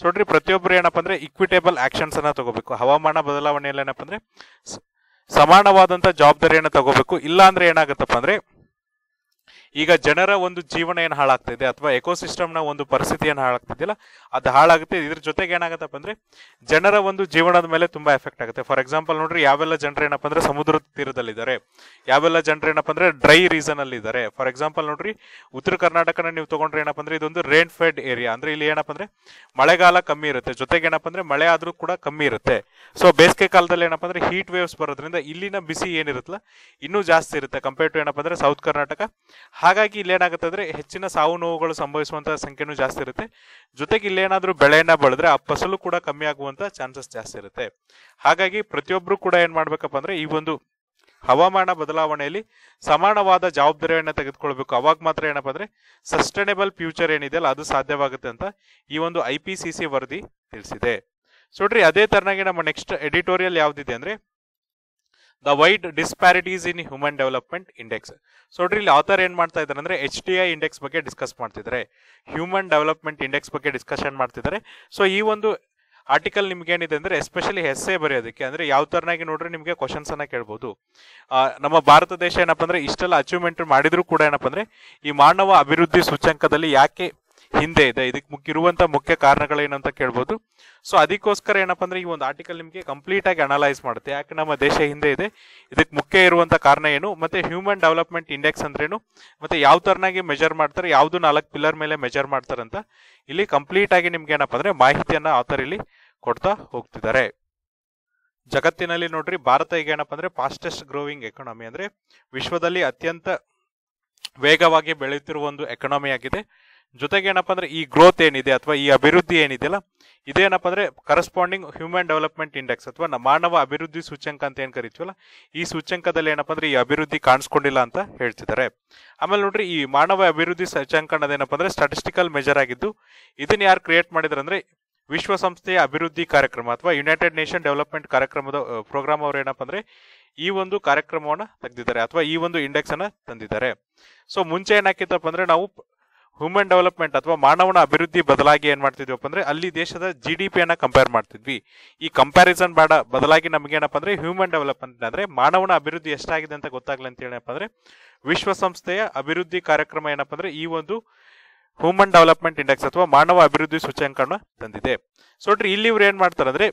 ಸೊ ನೋಡ್ರಿ ಪ್ರತಿಯೊಬ್ಬರು ಏನಪ್ಪ ಅಂದ್ರೆ ಇಕ್ವಿಟೇಬಲ್ ಆಕ್ಷನ್ಸ್ ಅನ್ನ ತಗೋಬೇಕು. ಹವಾಮಾನ ಬದಲಾವಣೆಯಲ್ಲಿ ಏನಪ್ಪ ಅಂದ್ರೆ ಸಮಾನವಾದಂತ ಜವಾಬ್ದಾರಿಯನ್ನು ತಗೋಬೇಕು. ಇಲ್ಲ ಅಂದ್ರೆ ಏನಾಗುತ್ತಪ್ಪ ಅಂದ್ರೆ ಈಗ ಜನರ ಒಂದು ಜೀವನ ಏನು ಹಾಳಾಗ್ತಿದೆ ಅಥವಾ ಎಕೋಸಿಸ್ಟಮ್ನ ಒಂದು ಪರಿಸ್ಥಿತಿ ಏನು ಹಾಳಾಗ್ತಿದೆಯಲ್ಲ, ಅದು ಹಾಳಾಗುತ್ತೆ. ಇದ್ರ ಜೊತೆಗೆ ಏನಾಗತ್ತಪ್ಪ ಅಂದ್ರೆ, ಜನರ ಒಂದು ಜೀವನದ ಮೇಲೆ ತುಂಬಾ ಎಫೆಕ್ಟ್ ಆಗುತ್ತೆ. ಫಾರ್ ಎಕ್ಸಾಂಪಲ್ ನೋಡ್ರಿ, ಯಾವೆಲ್ಲ ಜನರು ಏನಪ್ಪ ಅಂದ್ರೆ ಸಮುದ್ರ ತೀರದಲ್ಲಿದ್ದಾರೆ. ಯಾವೆಲ್ಲ ಜನರು ಏನಪ್ಪ ಅಂದ್ರೆ ಡ್ರೈ ರೀಸನ್ ಅಲ್ಲಿ ಇದ್ದಾರೆ. ಫಾರ್ ಎಕ್ಸಾಂಪಲ್ ನೋಡ್ರಿ, ಉತ್ತರ ಕರ್ನಾಟಕನ ನೀವು ತಗೊಂಡ್ರೆ ಏನಪ್ಪ ಅಂದ್ರೆ ಇದೊಂದು ರೇನ್ ಫೆಡ್ ಏರಿಯಾ ಅಂದ್ರೆ ಇಲ್ಲಿ ಏನಪ್ಪ ಅಂದ್ರೆ ಮಳೆಗಾಲ ಕಮ್ಮಿ ಇರುತ್ತೆ. ಜೊತೆಗೆ ಏನಪ್ಪ ಅಂದ್ರೆ ಮಳೆ ಆದ್ರೂ ಕೂಡ ಕಮ್ಮಿ ಇರುತ್ತೆ. ಸೊ ಬೇಸಿಗೆ ಕಾಲದಲ್ಲಿ ಏನಪ್ಪ ಅಂದ್ರೆ ಹೀಟ್ ವೇವ್ಸ್ ಬರೋದ್ರಿಂದ ಇಲ್ಲಿನ ಬಿಸಿ ಏನಿರುತ್ತಲ್ಲ, ಇನ್ನೂ ಜಾಸ್ತಿ ಇರುತ್ತೆ. ಕಂಪೇರ್ ಟು ಏನಪ್ಪ ಅಂದ್ರೆ ಸೌತ್ ಕರ್ನಾಟಕ ಹಾಗಾಗಿ ಇಲ್ಲಿ ಏನಾಗುತ್ತೆ ಅಂದ್ರೆ ಹೆಚ್ಚಿನ ಸಾವು ನೋವುಗಳು ಸಂಭವಿಸುವಂತ ಸಂಖ್ಯೆನೂ ಜಾಸ್ತಿ ಇರುತ್ತೆ. ಜೊತೆಗೆ ಇಲ್ಲೇನಾದ್ರೂ ಬೆಳೆಯನ್ನ ಬೆಳೆದ್ರೆ ಆ ಫಸಲು ಕೂಡ ಕಮ್ಮಿ ಆಗುವಂತ ಚಾನ್ಸಸ್ ಜಾಸ್ತಿ ಇರುತ್ತೆ. ಹಾಗಾಗಿ ಪ್ರತಿಯೊಬ್ರು ಕೂಡ ಏನ್ ಮಾಡ್ಬೇಕಪ್ಪ ಅಂದ್ರೆ ಈ ಒಂದು ಹವಾಮಾನ ಬದಲಾವಣೆಯಲ್ಲಿ ಸಮಾನವಾದ ಜವಾಬ್ದಾರಿಯನ್ನ ತೆಗೆದುಕೊಳ್ಬೇಕು. ಅವಾಗ ಮಾತ್ರ ಏನಪ್ಪ ಅಂದ್ರೆ ಸಸ್ಟೈನೇಬಲ್ ಫ್ಯೂಚರ್ ಏನಿದೆಯಲ್ಲ ಅದು ಸಾಧ್ಯವಾಗುತ್ತೆ ಅಂತ ಈ ಒಂದು ಐ ಪಿ ಸಿ ಸಿ ವರದಿ ತಿಳಿಸಿದೆ. ಸೊ ನೋಡ್ರಿ ಅದೇ ತರನಾಗಿ ನಮ್ಮ ನೆಕ್ಸ್ಟ್ ಎಡಿಟೋರಿಯಲ್ ಯಾವ್ದಿದೆ ಅಂದ್ರೆ the wide disparities in human development index. So ನೋಡ್ರಿ, ಇಲ್ಲಿ ಆಥರ್ ಏನ್ ಮಾಡ್ತಾ ಇದ್ದಾರೆ ಅಂದ್ರೆ ಎಚ್ ಟಿ ಐ ಇಂಡೆಕ್ಸ್ ಬಗ್ಗೆ ಡಿಸ್ಕಸ್ ಮಾಡ್ತಿದ್ದಾರೆ. ಹ್ಯೂಮನ್ ಡೆವಲಪ್ಮೆಂಟ್ ಇಂಡೆಕ್ಸ್ ಬಗ್ಗೆ ಡಿಸ್ಕಷನ್ ಮಾಡ್ತಿದ್ದಾರೆ. ಸೊ ಈ ಒಂದು ಆರ್ಟಿಕಲ್ ನಿಮ್ಗೆ ಏನಿದೆ ಅಂದ್ರೆ ಎಸ್ಪೆಷಲಿ ಎಸ್ಸೆ ಬರೆಯೋದಕ್ಕೆ, ಅಂದ್ರೆ ಯಾವ ತರನಾಗಿ ನೋಡ್ರಿ ನಿಮಗೆ ಕ್ವಶನ್ಸ್ ಅನ್ನ ನಮ್ಮ ಭಾರತ ದೇಶ ಏನಪ್ಪ ಅಂದ್ರೆ, ಇಷ್ಟೆಲ್ಲ ಅಚೀವ್ಮೆಂಟ್ ಮಾಡಿದ್ರು ಕೂಡ ಏನಪ್ಪ ಅಂದ್ರೆ, ಈ ಮಾನವ ಅಭಿವೃದ್ಧಿ ಸೂಚ್ಯಂಕದಲ್ಲಿ ಯಾಕೆ ಹಿಂದೆ ಇದೆ. ಇದಕ್ಕೆ ಮುಖ್ಯ ಇರುವಂತ ಮುಖ್ಯ ಕಾರಣಗಳೇನು ಅಂತ ಕೇಳ್ಬೋದು. ಸೊ ಅದಕ್ಕೋಸ್ಕರ ಏನಪ್ಪ ಅಂದ್ರೆ ಈ ಒಂದು ಆರ್ಟಿಕಲ್ ನಿಮಗೆ ಕಂಪ್ಲೀಟ್ ಆಗಿ ಅನಲೈಸ್ ಮಾಡುತ್ತೆ. ಯಾಕೆ ನಮ್ಮ ದೇಶ ಹಿಂದೆ ಇದೆ. ಇದಕ್ಕೆ ಮುಖ್ಯ ಇರುವಂತ ಕಾರಣ ಏನು? ಮತ್ತೆ ಹ್ಯೂಮನ್ ಡೆವಲಪ್ಮೆಂಟ್ ಇಂಡೆಕ್ಸ್ ಅಂದ್ರೇನು ಮತ್ತೆ ಯಾವ ತರನಾಗಿ ಮೆಜರ್ ಮಾಡ್ತಾರೆ? ಯಾವ್ದು ನಾಲ್ಕು ಪಿಲ್ಲರ್ ಮೇಲೆ ಮೆಜರ್ ಅಂತ. ಇಲ್ಲಿ ಕಂಪ್ಲೀಟ್ ಆಗಿ ನಿಮ್ಗೆ ಏನಪ್ಪ ಅಂದ್ರೆ ಮಾಹಿತಿಯನ್ನ ಆತರ ಇಲ್ಲಿ ಕೊಡ್ತಾ ಹೋಗ್ತಿದ್ದಾರೆ. ಜಗತ್ತಿನಲ್ಲಿ ನೋಡ್ರಿ, ಭಾರತ ಈಗ ಏನಪ್ಪ ಅಂದ್ರೆ ಫಾಸ್ಟೆಸ್ಟ್ ಗ್ರೋವಿಂಗ್ ಎಕಾನಮಿ ಅಂದ್ರೆ ವಿಶ್ವದಲ್ಲಿ ಅತ್ಯಂತ ವೇಗವಾಗಿ ಬೆಳೆಯುತ್ತಿರುವ ಒಂದು ಎಕಾನಮಿ ಆಗಿದೆ. ಜೊತೆಗೆ ಏನಪ್ಪ ಅಂದ್ರೆ ಈ ಗ್ರೋತ್ ಏನಿದೆ ಅಥವಾ ಈ ಅಭಿವೃದ್ಧಿ ಏನಿದೆಯಲ್ಲ ಇದೇನಪ್ಪ ಅಂದ್ರೆ ಕರೆಸ್ಪಾಂಡಿಂಗ್ ಹ್ಯೂಮನ್ ಡೆವಲಪ್ಮೆಂಟ್ ಇಂಡೆಕ್ಸ್ ಅಥವಾ ಮಾನವ ಅಭಿವೃದ್ಧಿ ಸೂಚ್ಯಂಕ ಅಂತ ಏನ್ ಕರಿತೀವಲ್ಲ, ಈ ಸೂಚ್ಯಂಕದಲ್ಲಿ ಏನಪ್ಪ ಅಂದ್ರೆ ಈ ಅಭಿವೃದ್ಧಿ ಕಾಣಿಸ್ಕೊಂಡಿಲ್ಲ ಅಂತ ಹೇಳ್ತಿದ್ದಾರೆ. ಆಮೇಲೆ ನೋಡ್ರಿ, ಈ ಮಾನವ ಅಭಿವೃದ್ಧಿ ಸೂಚ್ಯಂಕ ಅನ್ನೋದೇನಪ್ಪ ಅಂದ್ರೆ ಸ್ಟಾಟಿಸ್ಟಿಕಲ್ ಮೆಜರ್ ಆಗಿದ್ದು, ಇದನ್ನ ಯಾರು ಕ್ರಿಯೇಟ್ ಮಾಡಿದ್ರು ಅಂದ್ರೆ ವಿಶ್ವಸಂಸ್ಥೆಯ ಅಭಿವೃದ್ಧಿ ಕಾರ್ಯಕ್ರಮ ಅಥವಾ ಯುನೈಟೆಡ್ ನೇಷನ್ ಡೆವಲಪ್ಮೆಂಟ್ ಕಾರ್ಯಕ್ರಮದ ಪ್ರೋಗ್ರಾಮ್ ಅವರು ಏನಪ್ಪ ಅಂದ್ರೆ ಈ ಒಂದು ಕಾರ್ಯಕ್ರಮವನ್ನು ತೆಗೆದಿದ್ದಾರೆ ಅಥವಾ ಈ ಒಂದು ಇಂಡೆಕ್ಸ್ ಅನ್ನ ತಂದಿದ್ದಾರೆ. ಸೊ ಮುಂಚೆ ಏನಾಕಿತ್ತಪ್ಪ ಅಂದ್ರೆ ನಾವು ಹ್ಯೂಮನ್ ಡೆವಲಪ್ಮೆಂಟ್ ಅಥವಾ ಮಾನವನ ಅಭಿವೃದ್ಧಿ ಬದಲಾಗಿ ಏನ್ ಮಾಡ್ತಿದ್ವಪ್ಪ ಅಂದ್ರೆ ಅಲ್ಲಿ ದೇಶದ ಜಿ ಡಿ ಪಿ ಅನ್ನ ಕಂಪೇರ್ ಮಾಡ್ತಿದ್ವಿ. ಈ ಕಂಪ್ಯಾರಿಸನ್ ಬೇಡ, ಬದಲಾಗಿ ನಮ್ಗೆ ಏನಪ್ಪ ಅಂದ್ರೆ ಹ್ಯೂಮನ್ ಡೆವಲಪ್ಮೆಂಟ್ ಅಂದ್ರೆ ಮಾನವನ ಅಭಿವೃದ್ಧಿ ಎಷ್ಟಾಗಿದೆ ಅಂತ ಗೊತ್ತಾಗ್ಲಿ ಅಂತ ಏನಪ್ಪ ಅಂದ್ರೆ ವಿಶ್ವಸಂಸ್ಥೆಯ ಅಭಿವೃದ್ಧಿ ಕಾರ್ಯಕ್ರಮ ಏನಪ್ಪ ಅಂದ್ರೆ ಈ ಒಂದು ಹ್ಯೂಮನ್ ಡೆವಲಪ್ಮೆಂಟ್ ಇಂಡೆಕ್ಸ್ ಅಥವಾ ಮಾನವ ಅಭಿವೃದ್ಧಿ ಸೂಚ್ಯಂಕನ ತಂದಿದೆ. ಸೊ ನೋಡ್ರಿ, ಇಲ್ಲಿ ಇವ್ರು ಏನ್ ಮಾಡ್ತಾರೆ ಅಂದ್ರೆ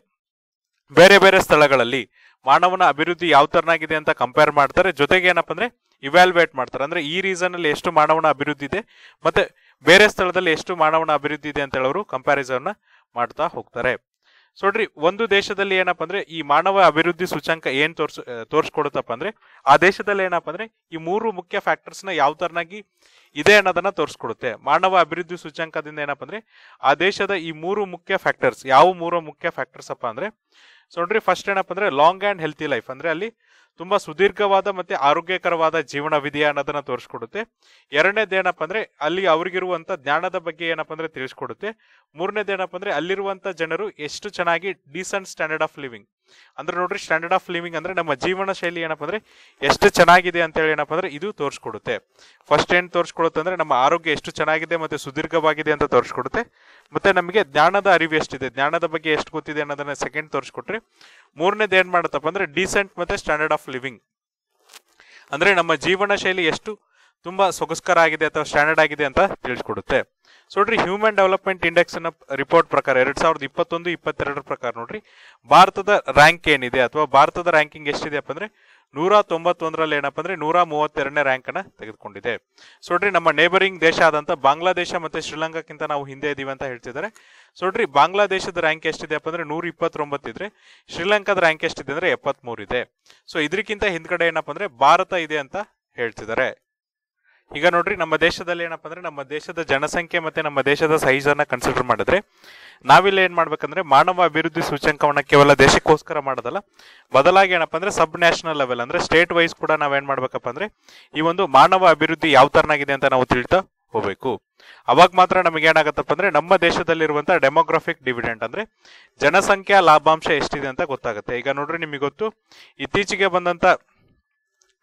ಬೇರೆ ಬೇರೆ ಸ್ಥಳಗಳಲ್ಲಿ ಮಾನವನ ಅಭಿವೃದ್ಧಿ ಯಾವ ತರನಾಗಿದೆ ಅಂತ ಕಂಪೇರ್ ಮಾಡ್ತಾರೆ. ಜೊತೆಗೆ ಏನಪ್ಪ ಅಂದ್ರೆ ಇವ್ಯಾಲ್ಯುವೇಟ್ ಮಾಡ್ತಾರೆ. ಅಂದ್ರೆ ಈ ರೀಸನ್ ಅಲ್ಲಿ ಎಷ್ಟು ಮಾನವನ ಅಭಿವೃದ್ಧಿ ಇದೆ, ಮತ್ತೆ ಬೇರೆ ಸ್ಥಳದಲ್ಲಿ ಎಷ್ಟು ಮಾನವನ ಅಭಿವೃದ್ಧಿ ಇದೆ ಅಂತ ಹೇಳೋರು ಮಾಡ್ತಾ ಹೋಗ್ತಾರೆ. ಸೊ ನೋಡ್ರಿ ಒಂದು ದೇಶದಲ್ಲಿ ಏನಪ್ಪ ಅಂದ್ರೆ ಈ ಮಾನವ ಅಭಿವೃದ್ಧಿ ಸೂಚ್ಯಂಕ ಏನ್ ತೋರ್ಸ್ ತೋರಿಸ್ಕೊಡುತ್ತಪ್ಪ ಅಂದ್ರೆ, ಆ ದೇಶದಲ್ಲಿ ಏನಪ್ಪ ಅಂದ್ರೆ ಈ ಮೂರು ಮುಖ್ಯ ಫ್ಯಾಕ್ಟರ್ಸ್ನ ಯಾವ ತರನಾಗಿ ಇದೆ ಅನ್ನೋದನ್ನ ತೋರಿಸ್ಕೊಡುತ್ತೆ. ಮಾನವ ಅಭಿವೃದ್ಧಿ ಸೂಚ್ಯಂಕದಿಂದ ಏನಪ್ಪ ಅಂದ್ರೆ ಆ ದೇಶದ ಈ ಮೂರು ಮುಖ್ಯ ಫ್ಯಾಕ್ಟರ್ಸ್ ಯಾವ ಮೂರು ಮುಖ್ಯ ಫ್ಯಾಕ್ಟರ್ಸ್ ಅಪ್ಪ ಅಂದ್ರೆ ಸೊ ನೋಡ್ರಿ ಫಸ್ಟ್ ಏನಪ್ಪ ಅಂದ್ರೆ ಲಾಂಗ್ ಅಂಡ್ ಹೆಲ್ತಿ ಲೈಫ್ ಅಂದ್ರೆ ಅಲ್ಲಿ ತುಂಬಾ ಸುದೀರ್ಘವಾದ ಮತ್ತೆ ಆರೋಗ್ಯಕರವಾದ ಜೀವನ ವಿಧಿ ಅನ್ನೋದನ್ನ ತೋರಿಸ್ಕೊಡುತ್ತೆ. ಎರಡನೇದು ಏನಪ್ಪ ಅಂದ್ರೆ ಅಲ್ಲಿ ಅವ್ರಿಗಿರುವಂತ ಜ್ಞಾನದ ಬಗ್ಗೆ ಏನಪ್ಪ ಅಂದ್ರೆ ತಿಳಿಸ್ಕೊಡುತ್ತೆ. ಮೂರನೇದೇನಪ್ಪ ಅಂದ್ರೆ ಅಲ್ಲಿರುವಂತ ಜನರು ಎಷ್ಟು ಚೆನ್ನಾಗಿ ಡೀಸೆಂಟ್ ಸ್ಟ್ಯಾಂಡರ್ಡ್ ಆಫ್ ಲಿವಿಂಗ್ ಅಂದ್ರೆ ನೋಡ್ರಿ ಸ್ಟ್ಯಾಂಡರ್ಡ್ ಆಫ್ ಲಿವಿಂಗ್ ಅಂದ್ರೆ ನಮ್ಮ ಜೀವನ ಶೈಲಿ ಏನಪ್ಪ ಅಂದ್ರೆ ಎಷ್ಟು ಚೆನ್ನಾಗಿದೆ ಅಂತ ಹೇಳಿ ಏನಪ್ಪ ಅಂದ್ರೆ ಇದು ತೋರಿಸ್ಕೊಡುತ್ತೆ. ಫಸ್ಟ್ ಏನ್ ತೋರಿಸ್ಕೊಡುತ್ತೆ ಅಂದ್ರೆ ನಮ್ಮ ಆರೋಗ್ಯ ಎಷ್ಟು ಚೆನ್ನಾಗಿದೆ ಮತ್ತೆ ಸುದೀರ್ಘವಾಗಿದೆ ಅಂತ ತೋರಿಸ್ಕೊಡುತ್ತೆ. ಮತ್ತೆ ನಮಗೆ ಜ್ಞಾನದ ಅರಿವು ಎಷ್ಟಿದೆ, ಜ್ಞಾನದ ಬಗ್ಗೆ ಎಷ್ಟು ಗೊತ್ತಿದೆ ಅನ್ನೋದನ್ನ ಸೆಕೆಂಡ್ ತೋರಿಸ್ಕೊಟ್ರಿ, ಮೂರನೇದು ಏನ್ ಮಾಡುತ್ತಪ್ಪ ಅಂದ್ರೆ ಡೀಸೆಂಟ್ ಮತ್ತೆ ಸ್ಟ್ಯಾಂಡರ್ಡ್ ಆಫ್ ಲಿವಿಂಗ್ ಅಂದ್ರೆ ನಮ್ಮ ಜೀವನ ಶೈಲಿ ಎಷ್ಟು ತುಂಬಾ ಸೊಗಸ್ಕರ ಆಗಿದೆ ಅಥವಾ ಸ್ಟ್ಯಾಂಡರ್ಡ್ ಆಗಿದೆ ಅಂತ ತಿಳಿಸ್ಕೊಡುತ್ತೆ. ಸೊ ನೋಡ್ರಿ ಹ್ಯೂಮನ್ ಡೆವಲಪ್ಮೆಂಟ್ ಇಂಡೆಕ್ಸ್ ಅನ್ನ ರಿಪೋರ್ಟ್ ಪ್ರಕಾರ ಎರಡ್ ಸಾವಿರದ ಇಪ್ಪತ್ತೊಂದು, ಇಪ್ಪತ್ತೆರಡರ ಪ್ರಕಾರ ನೋಡ್ರಿ, ಭಾರತದ ರ್ಯಾಂಕ್ ಏನಿದೆ ಅಥವಾ ಭಾರತದ ರ್ಯಾಂಕಿಂಗ್ ಎಷ್ಟಿದೆಯಪ್ಪ ಅಂದ್ರೆ, ನೂರ ತೊಂಬತ್ತೊಂದರಲ್ಲಿ ಏನಪ್ಪ ಅಂದ್ರೆ, ನೂರ ಮೂವತ್ತೆರಡನೇ ರ್ಯಾಂಕ್ ಅನ್ನ ತೆಗೆದುಕೊಂಡಿದೆ. ಸೊ ನೋಡ್ರಿ, ನಮ್ಮ ನೇಬರಿಂಗ್ ದೇಶ ಆದಂತ ಬಾಂಗ್ಲಾದೇಶ ಮತ್ತೆ ಶ್ರೀಲಂಕಾಕ್ಕಿಂತ ನಾವು ಹಿಂದೆ ಇದೀವಿ ಅಂತ ಹೇಳ್ತಿದ್ದಾರೆ. ಸೊ ನೋಡ್ರಿ, ಬಾಂಗ್ಲಾದೇಶದ ರ್ಯಾಂಕ್ ಎಷ್ಟಿದೆಯಪ್ಪ ಅಂದ್ರೆ, ನೂರ ಇಪ್ಪತ್ತೊಂಬತ್ತು ಇದ್ರೆ, ಶ್ರೀಲಂಕಾದ ರ್ಯಾಂಕ್ ಎಷ್ಟಿದೆ ಅಂದ್ರೆ, ಎಪ್ಪತ್ಮೂರು ಇದೆ. ಸೊ ಇದಕ್ಕಿಂತ ಹಿಂದ್ಗಡೆ ಏನಪ್ಪ ಅಂದ್ರೆ, ಭಾರತ ಇದೆ ಅಂತ ಹೇಳ್ತಿದ್ದಾರೆ. ಈಗ ನೋಡ್ರಿ, ನಮ್ಮ ದೇಶದಲ್ಲಿ ಏನಪ್ಪಾ ಅಂದ್ರೆ, ನಮ್ಮ ದೇಶದ ಜನಸಂಖ್ಯೆ ಮತ್ತೆ ನಮ್ಮ ದೇಶದ ಸೈಜ್ ಅನ್ನ ಕನ್ಸಿಡರ್ ಮಾಡಿದ್ರೆ, ನಾವಿಲ್ಲಿ ಏನ್ ಮಾಡ್ಬೇಕಂದ್ರೆ, ಮಾನವ ಅಭಿವೃದ್ಧಿ ಸೂಚ್ಯಂಕವನ್ನ ಕೇವಲ ದೇಶಕ್ಕೋಸ್ಕರ ಮಾಡೋದಲ್ಲ, ಬದಲಾಗಿ ಏನಪ್ಪಾ ಅಂದ್ರೆ ಸಬ್ ನ್ಯಾಷನಲ್ ಲೆವೆಲ್ ಅಂದ್ರೆ ಸ್ಟೇಟ್ ವೈಸ್ ಕೂಡ ನಾವೇನ್ ಮಾಡ್ಬೇಕಪ್ಪ ಅಂದ್ರೆ, ಈ ಒಂದು ಮಾನವ ಅಭಿವೃದ್ಧಿ ಯಾವ ತರನಾಗಿದೆ ಅಂತ ನಾವು ತಿಳಿತಾ ಹೋಗ್ಬೇಕು. ಅವಾಗ ಮಾತ್ರ ನಮಗೆ ಏನಾಗತ್ತಪ್ಪ ಅಂದ್ರೆ, ನಮ್ಮ ದೇಶದಲ್ಲಿರುವಂತಹ ಡೆಮೋಗ್ರಾಫಿಕ್ ಡಿವಿಡೆಂಟ್ ಅಂದ್ರೆ, ಜನಸಂಖ್ಯಾ ಲಾಭಾಂಶ ಎಷ್ಟಿದೆ ಅಂತ ಗೊತ್ತಾಗುತ್ತೆ. ಈಗ ನೋಡ್ರಿ, ನಿಮಗೆ ಗೊತ್ತು, ಇತ್ತೀಚೆಗೆ ಬಂದಂತ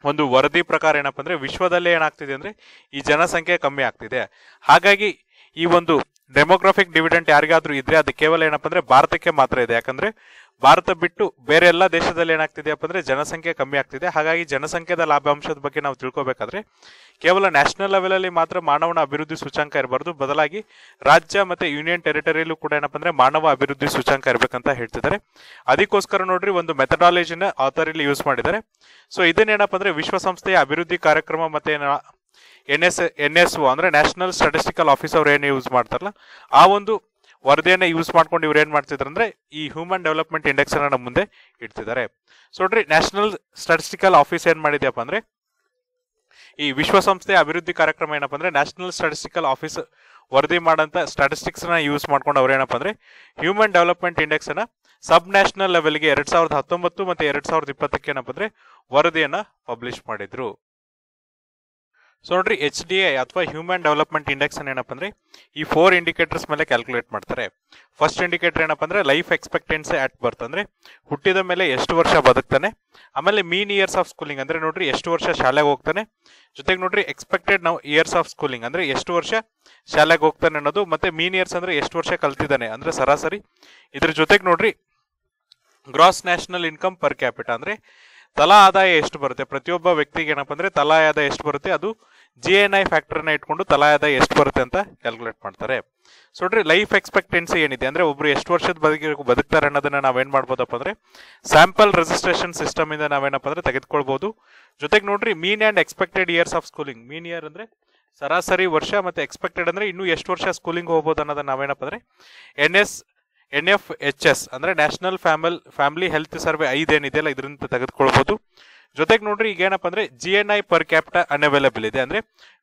ಒಂದು ವರದಿ ಪ್ರಕಾರ ಏನಪ್ಪ ಅಂದ್ರೆ ವಿಶ್ವದಲ್ಲೇ ಏನಾಗ್ತಿದೆ ಅಂದ್ರೆ ಈ ಜನಸಂಖ್ಯೆ ಕಮ್ಮಿ ಆಗ್ತಿದೆ. ಹಾಗಾಗಿ ಈ ಒಂದು ಡೆಮೋಗ್ರಾಫಿಕ್ ಡಿವಿಡೆಂಟ್ ಯಾರಿಗಾದ್ರೂ ಇದ್ರೆ ಅದು ಕೇವಲ ಏನಪ್ಪ ಅಂದ್ರೆ ಭಾರತಕ್ಕೆ ಮಾತ್ರ ಇದೆ. ಯಾಕಂದ್ರೆ ಭಾರತ ಬಿಟ್ಟು ಬೇರೆ ಎಲ್ಲ ದೇಶದಲ್ಲಿ ಏನಾಗ್ತಿದೆಯಪ್ಪ ಅಂದ್ರೆ ಜನಸಂಖ್ಯೆ ಕಮ್ಮಿ ಆಗ್ತಿದೆ. ಹಾಗಾಗಿ ಜನಸಂಖ್ಯೆದ ಲಾಭಾಂಶದ ಬಗ್ಗೆ ನಾವು ತಿಳ್ಕೊಬೇಕಾದ್ರೆ ಕೇವಲ ನ್ಯಾಷನಲ್ ಲೆವೆಲ್ ಅಲ್ಲಿ ಮಾತ್ರ ಮಾನವನ ಅಭಿವೃದ್ಧಿ ಸೂಚಾಂಕ ಇರಬಾರ್ದು. ಬದಲಾಗಿ ರಾಜ್ಯ ಮತ್ತೆ ಯೂನಿಯನ್ ಟೆರಿಟರಿಯಲ್ಲೂ ಕೂಡ ಏನಪ್ಪ ಅಂದ್ರೆ ಮಾನವ ಅಭಿವೃದ್ಧಿ ಸೂಚಾಂಕ ಇರಬೇಕಂತ ಹೇಳ್ತಿದ್ದಾರೆ. ಅದಕ್ಕೋಸ್ಕರ ನೋಡ್ರಿ ಒಂದು ಮೆಥಡಾಲಜಿನ ಆಥರ್ ಇಲ್ಲಿ ಯೂಸ್ ಮಾಡಿದ್ದಾರೆ. ಸೊ ಇದನ್ನೇನಪ್ಪ ಅಂದ್ರೆ ವಿಶ್ವಸಂಸ್ಥೆಯ ಅಭಿವೃದ್ಧಿ ಕಾರ್ಯಕ್ರಮ ಮತ್ತೆ N S N S O ಅಂದ್ರೆ ನ್ಯಾಷನಲ್ ಸ್ಟಾಟಿಸ್ಟಿಕಲ್ ಆಫೀಸ್ ಅವ್ರು ಏನು ಯೂಸ್ ಮಾಡ್ತಾರಲ್ಲ, ಆ ಒಂದು ವರದಿಯನ್ನ ಯೂಸ್ ಮಾಡ್ಕೊಂಡು ಇವ್ರು ಏನು ಮಾಡ್ತಿದ್ರು ಅಂದ್ರೆ ಈ ಹ್ಯೂಮನ್ ಡೆವಲಪ್ಮೆಂಟ್ ಇಂಡೆಕ್ಸ್ ಅನ್ನ ನಮ್ಮ ಮುಂದೆ ಇಡ್ತಿದ್ದಾರೆ. ಸೊ ನೋಡ್ರಿ ನ್ಯಾಷನಲ್ ಸ್ಟಾಟಿಸ್ಟಿಕಲ್ ಆಫೀಸ್ ಏನ್ ಮಾಡಿದ್ಯಪ್ಪ ಅಂದ್ರೆ, ಈ ವಿಶ್ವಸಂಸ್ಥೆಯ ಅಭಿವೃದ್ಧಿ ಕಾರ್ಯಕ್ರಮ ಏನಪ್ಪ ಅಂದ್ರೆ ನ್ಯಾಷನಲ್ ಸ್ಟಾಟಿಸ್ಟಿಕಲ್ ಆಫೀಸ್ ವರದಿ ಮಾಡಂತ ಸ್ಟಾಟಿಸ್ಟಿಕ್ಸ್ನ ಯೂಸ್ ಮಾಡ್ಕೊಂಡು ಅವ್ರು ಏನಪ್ಪ ಅಂದ್ರೆ ಹ್ಯೂಮನ್ ಡೆವಲಪ್ಮೆಂಟ್ ಇಂಡೆಕ್ಸ್ ಅನ್ನ ಸಬ್ ನ್ಯಾಷನಲ್ ಲೆವೆಲ್ಗೆ ಎರಡ್ ಸಾವಿರದ ಹತ್ತೊಂಬತ್ತು ಮತ್ತೆ ಎರಡ್ ಸಾವಿರದ ಇಪ್ಪತ್ತಕ್ಕೆ ಏನಪ್ಪ ಅಂದ್ರೆ, ವರದಿಯನ್ನ ಪಬ್ಲಿಷ್ ಮಾಡಿದ್ರು. ಸೊ ನೋಡ್ರಿ ಎಚ್ ಡಿ ಐ ಅಥವಾ ಹ್ಯೂಮನ್ ಡೆವಲಪ್ಮೆಂಟ್ ಇಂಡೆಕ್ಸ್ ಏನಪ್ಪ ಅಂದ್ರೆ, ಈ ಫೋರ್ ಇಂಡಿಕೇಟರ್ಸ್ ಮೇಲೆ ಕ್ಯಾಲ್ಕುಲೇಟ್ ಮಾಡ್ತಾರೆ. ಫಸ್ಟ್ ಇಂಡಿಕೇಟರ್ ಏನಪ್ಪ ಅಂದ್ರೆ ಲೈಫ್ ಎಕ್ಸ್ಪೆಕ್ಟೆನ್ಸಿ ಅಟ್ ಬರ್ತ್ ಅಂದ್ರೆ, ಹುಟ್ಟಿದ ಮೇಲೆ ಎಷ್ಟು ವರ್ಷ ಬದುಕ್ತಾನೆ, ಆಮೇಲೆ ಮೀನ್ ಇಯರ್ಸ್ ಆಫ್ ಸ್ಕೂಲಿಂಗ್ ಅಂದ್ರೆ ನೋಡ್ರಿ, ಎಷ್ಟು ವರ್ಷ ಶಾಲೆಗೆ ಹೋಗ್ತಾನೆ, ಜೊತೆಗೆ ನೋಡ್ರಿ ಎಕ್ಸ್ಪೆಕ್ಟೆಡ್ ನಾವು ಇಯರ್ಸ್ ಆಫ್ ಸ್ಕೂಲಿಂಗ್ ಅಂದ್ರೆ ಎಷ್ಟು ವರ್ಷ ಶಾಲೆಗೆ ಹೋಗ್ತಾನೆ ಅನ್ನೋದು, ಮತ್ತೆ ಮೀನ್ ಇಯರ್ಸ್ ಅಂದ್ರೆ ಎಷ್ಟು ವರ್ಷ ಕಲ್ತಿದ್ದಾನೆ ಅಂದ್ರೆ ಸರಾಸರಿ. ಇದ್ರ ಜೊತೆಗೆ ನೋಡ್ರಿ gross national income per capita ಅಂದ್ರೆ, ತಲಾ ಆದಾಯ ಎಷ್ಟು ಬರುತ್ತೆ, ಪ್ರತಿಯೊಬ್ಬ ವ್ಯಕ್ತಿಗೆ ಏನಪ್ಪ ಅಂದ್ರೆ, ತಲಾ ಆದಾಯ ಎಷ್ಟು ಬರುತ್ತೆ, ಅದು ಜಿ ಎನ್ ಐ ಫ್ಯಾಕ್ಟರ್ನ ಇಟ್ಕೊಂಡು ತಲಾಯದ ಎಷ್ಟು ಬರುತ್ತೆ ಅಂತ ಕ್ಯಾಲ್ಕುಲೇಟ್ ಮಾಡ್ತಾರೆ. ಸೊ ನೋಡ್ರಿ ಲೈಫ್ ಎಕ್ಸ್ಪೆಕ್ಟೆನ್ಸಿ ಏನಿದೆ ಅಂದ್ರೆ ಒಬ್ರು ಎಷ್ಟು ವರ್ಷದ ಬದುಕಿ ಬದುಕ್ತಾರೆ ಅನ್ನೋದನ್ನ ನಾವೇನ್ ಮಾಡ್ಬೋದಪ್ಪ ಅಂದ್ರೆ ಸ್ಯಾಂಪಲ್ ರಿಜಿಸ್ಟ್ರೇಷನ್ ಸಿಸ್ಟಮ್ ಇಂದ ನಾವೇನಪ್ಪ ಅಂದ್ರೆ ತೆಗೆದುಕೊಳ್ಬಹುದು ಜೊತೆಗೆ ನೋಡ್ರಿ mean and expected years of schooling mean year ಅಂದ್ರೆ ಸರಾಸರಿ ವರ್ಷ ಮತ್ತೆ ಎಕ್ಸ್ಪೆಕ್ಟೆಡ್ ಅಂದ್ರೆ ಇನ್ನೂ ಎಷ್ಟು ವರ್ಷ ಸ್ಕೂಲಿಂಗ್ ಹೋಗ್ಬೋದು ಅನ್ನೋದನ್ನ ನಾವೇನಪ್ಪ ಅಂದ್ರೆ N S N F H S ಅಂದ್ರೆ national family family health survey ಐದು ಏನಿದೆಯಲ್ಲ ಇದರಿಂದ ತೆಗೆದುಕೊಳ್ಬಹುದು ಜೊತೆಗೆ ನೋಡ್ರಿ ಈಗ ಏನಪ್ಪ ಅಂದ್ರೆ G N I per capita unavailable ಇದೆ. ಅಂದ್ರೆ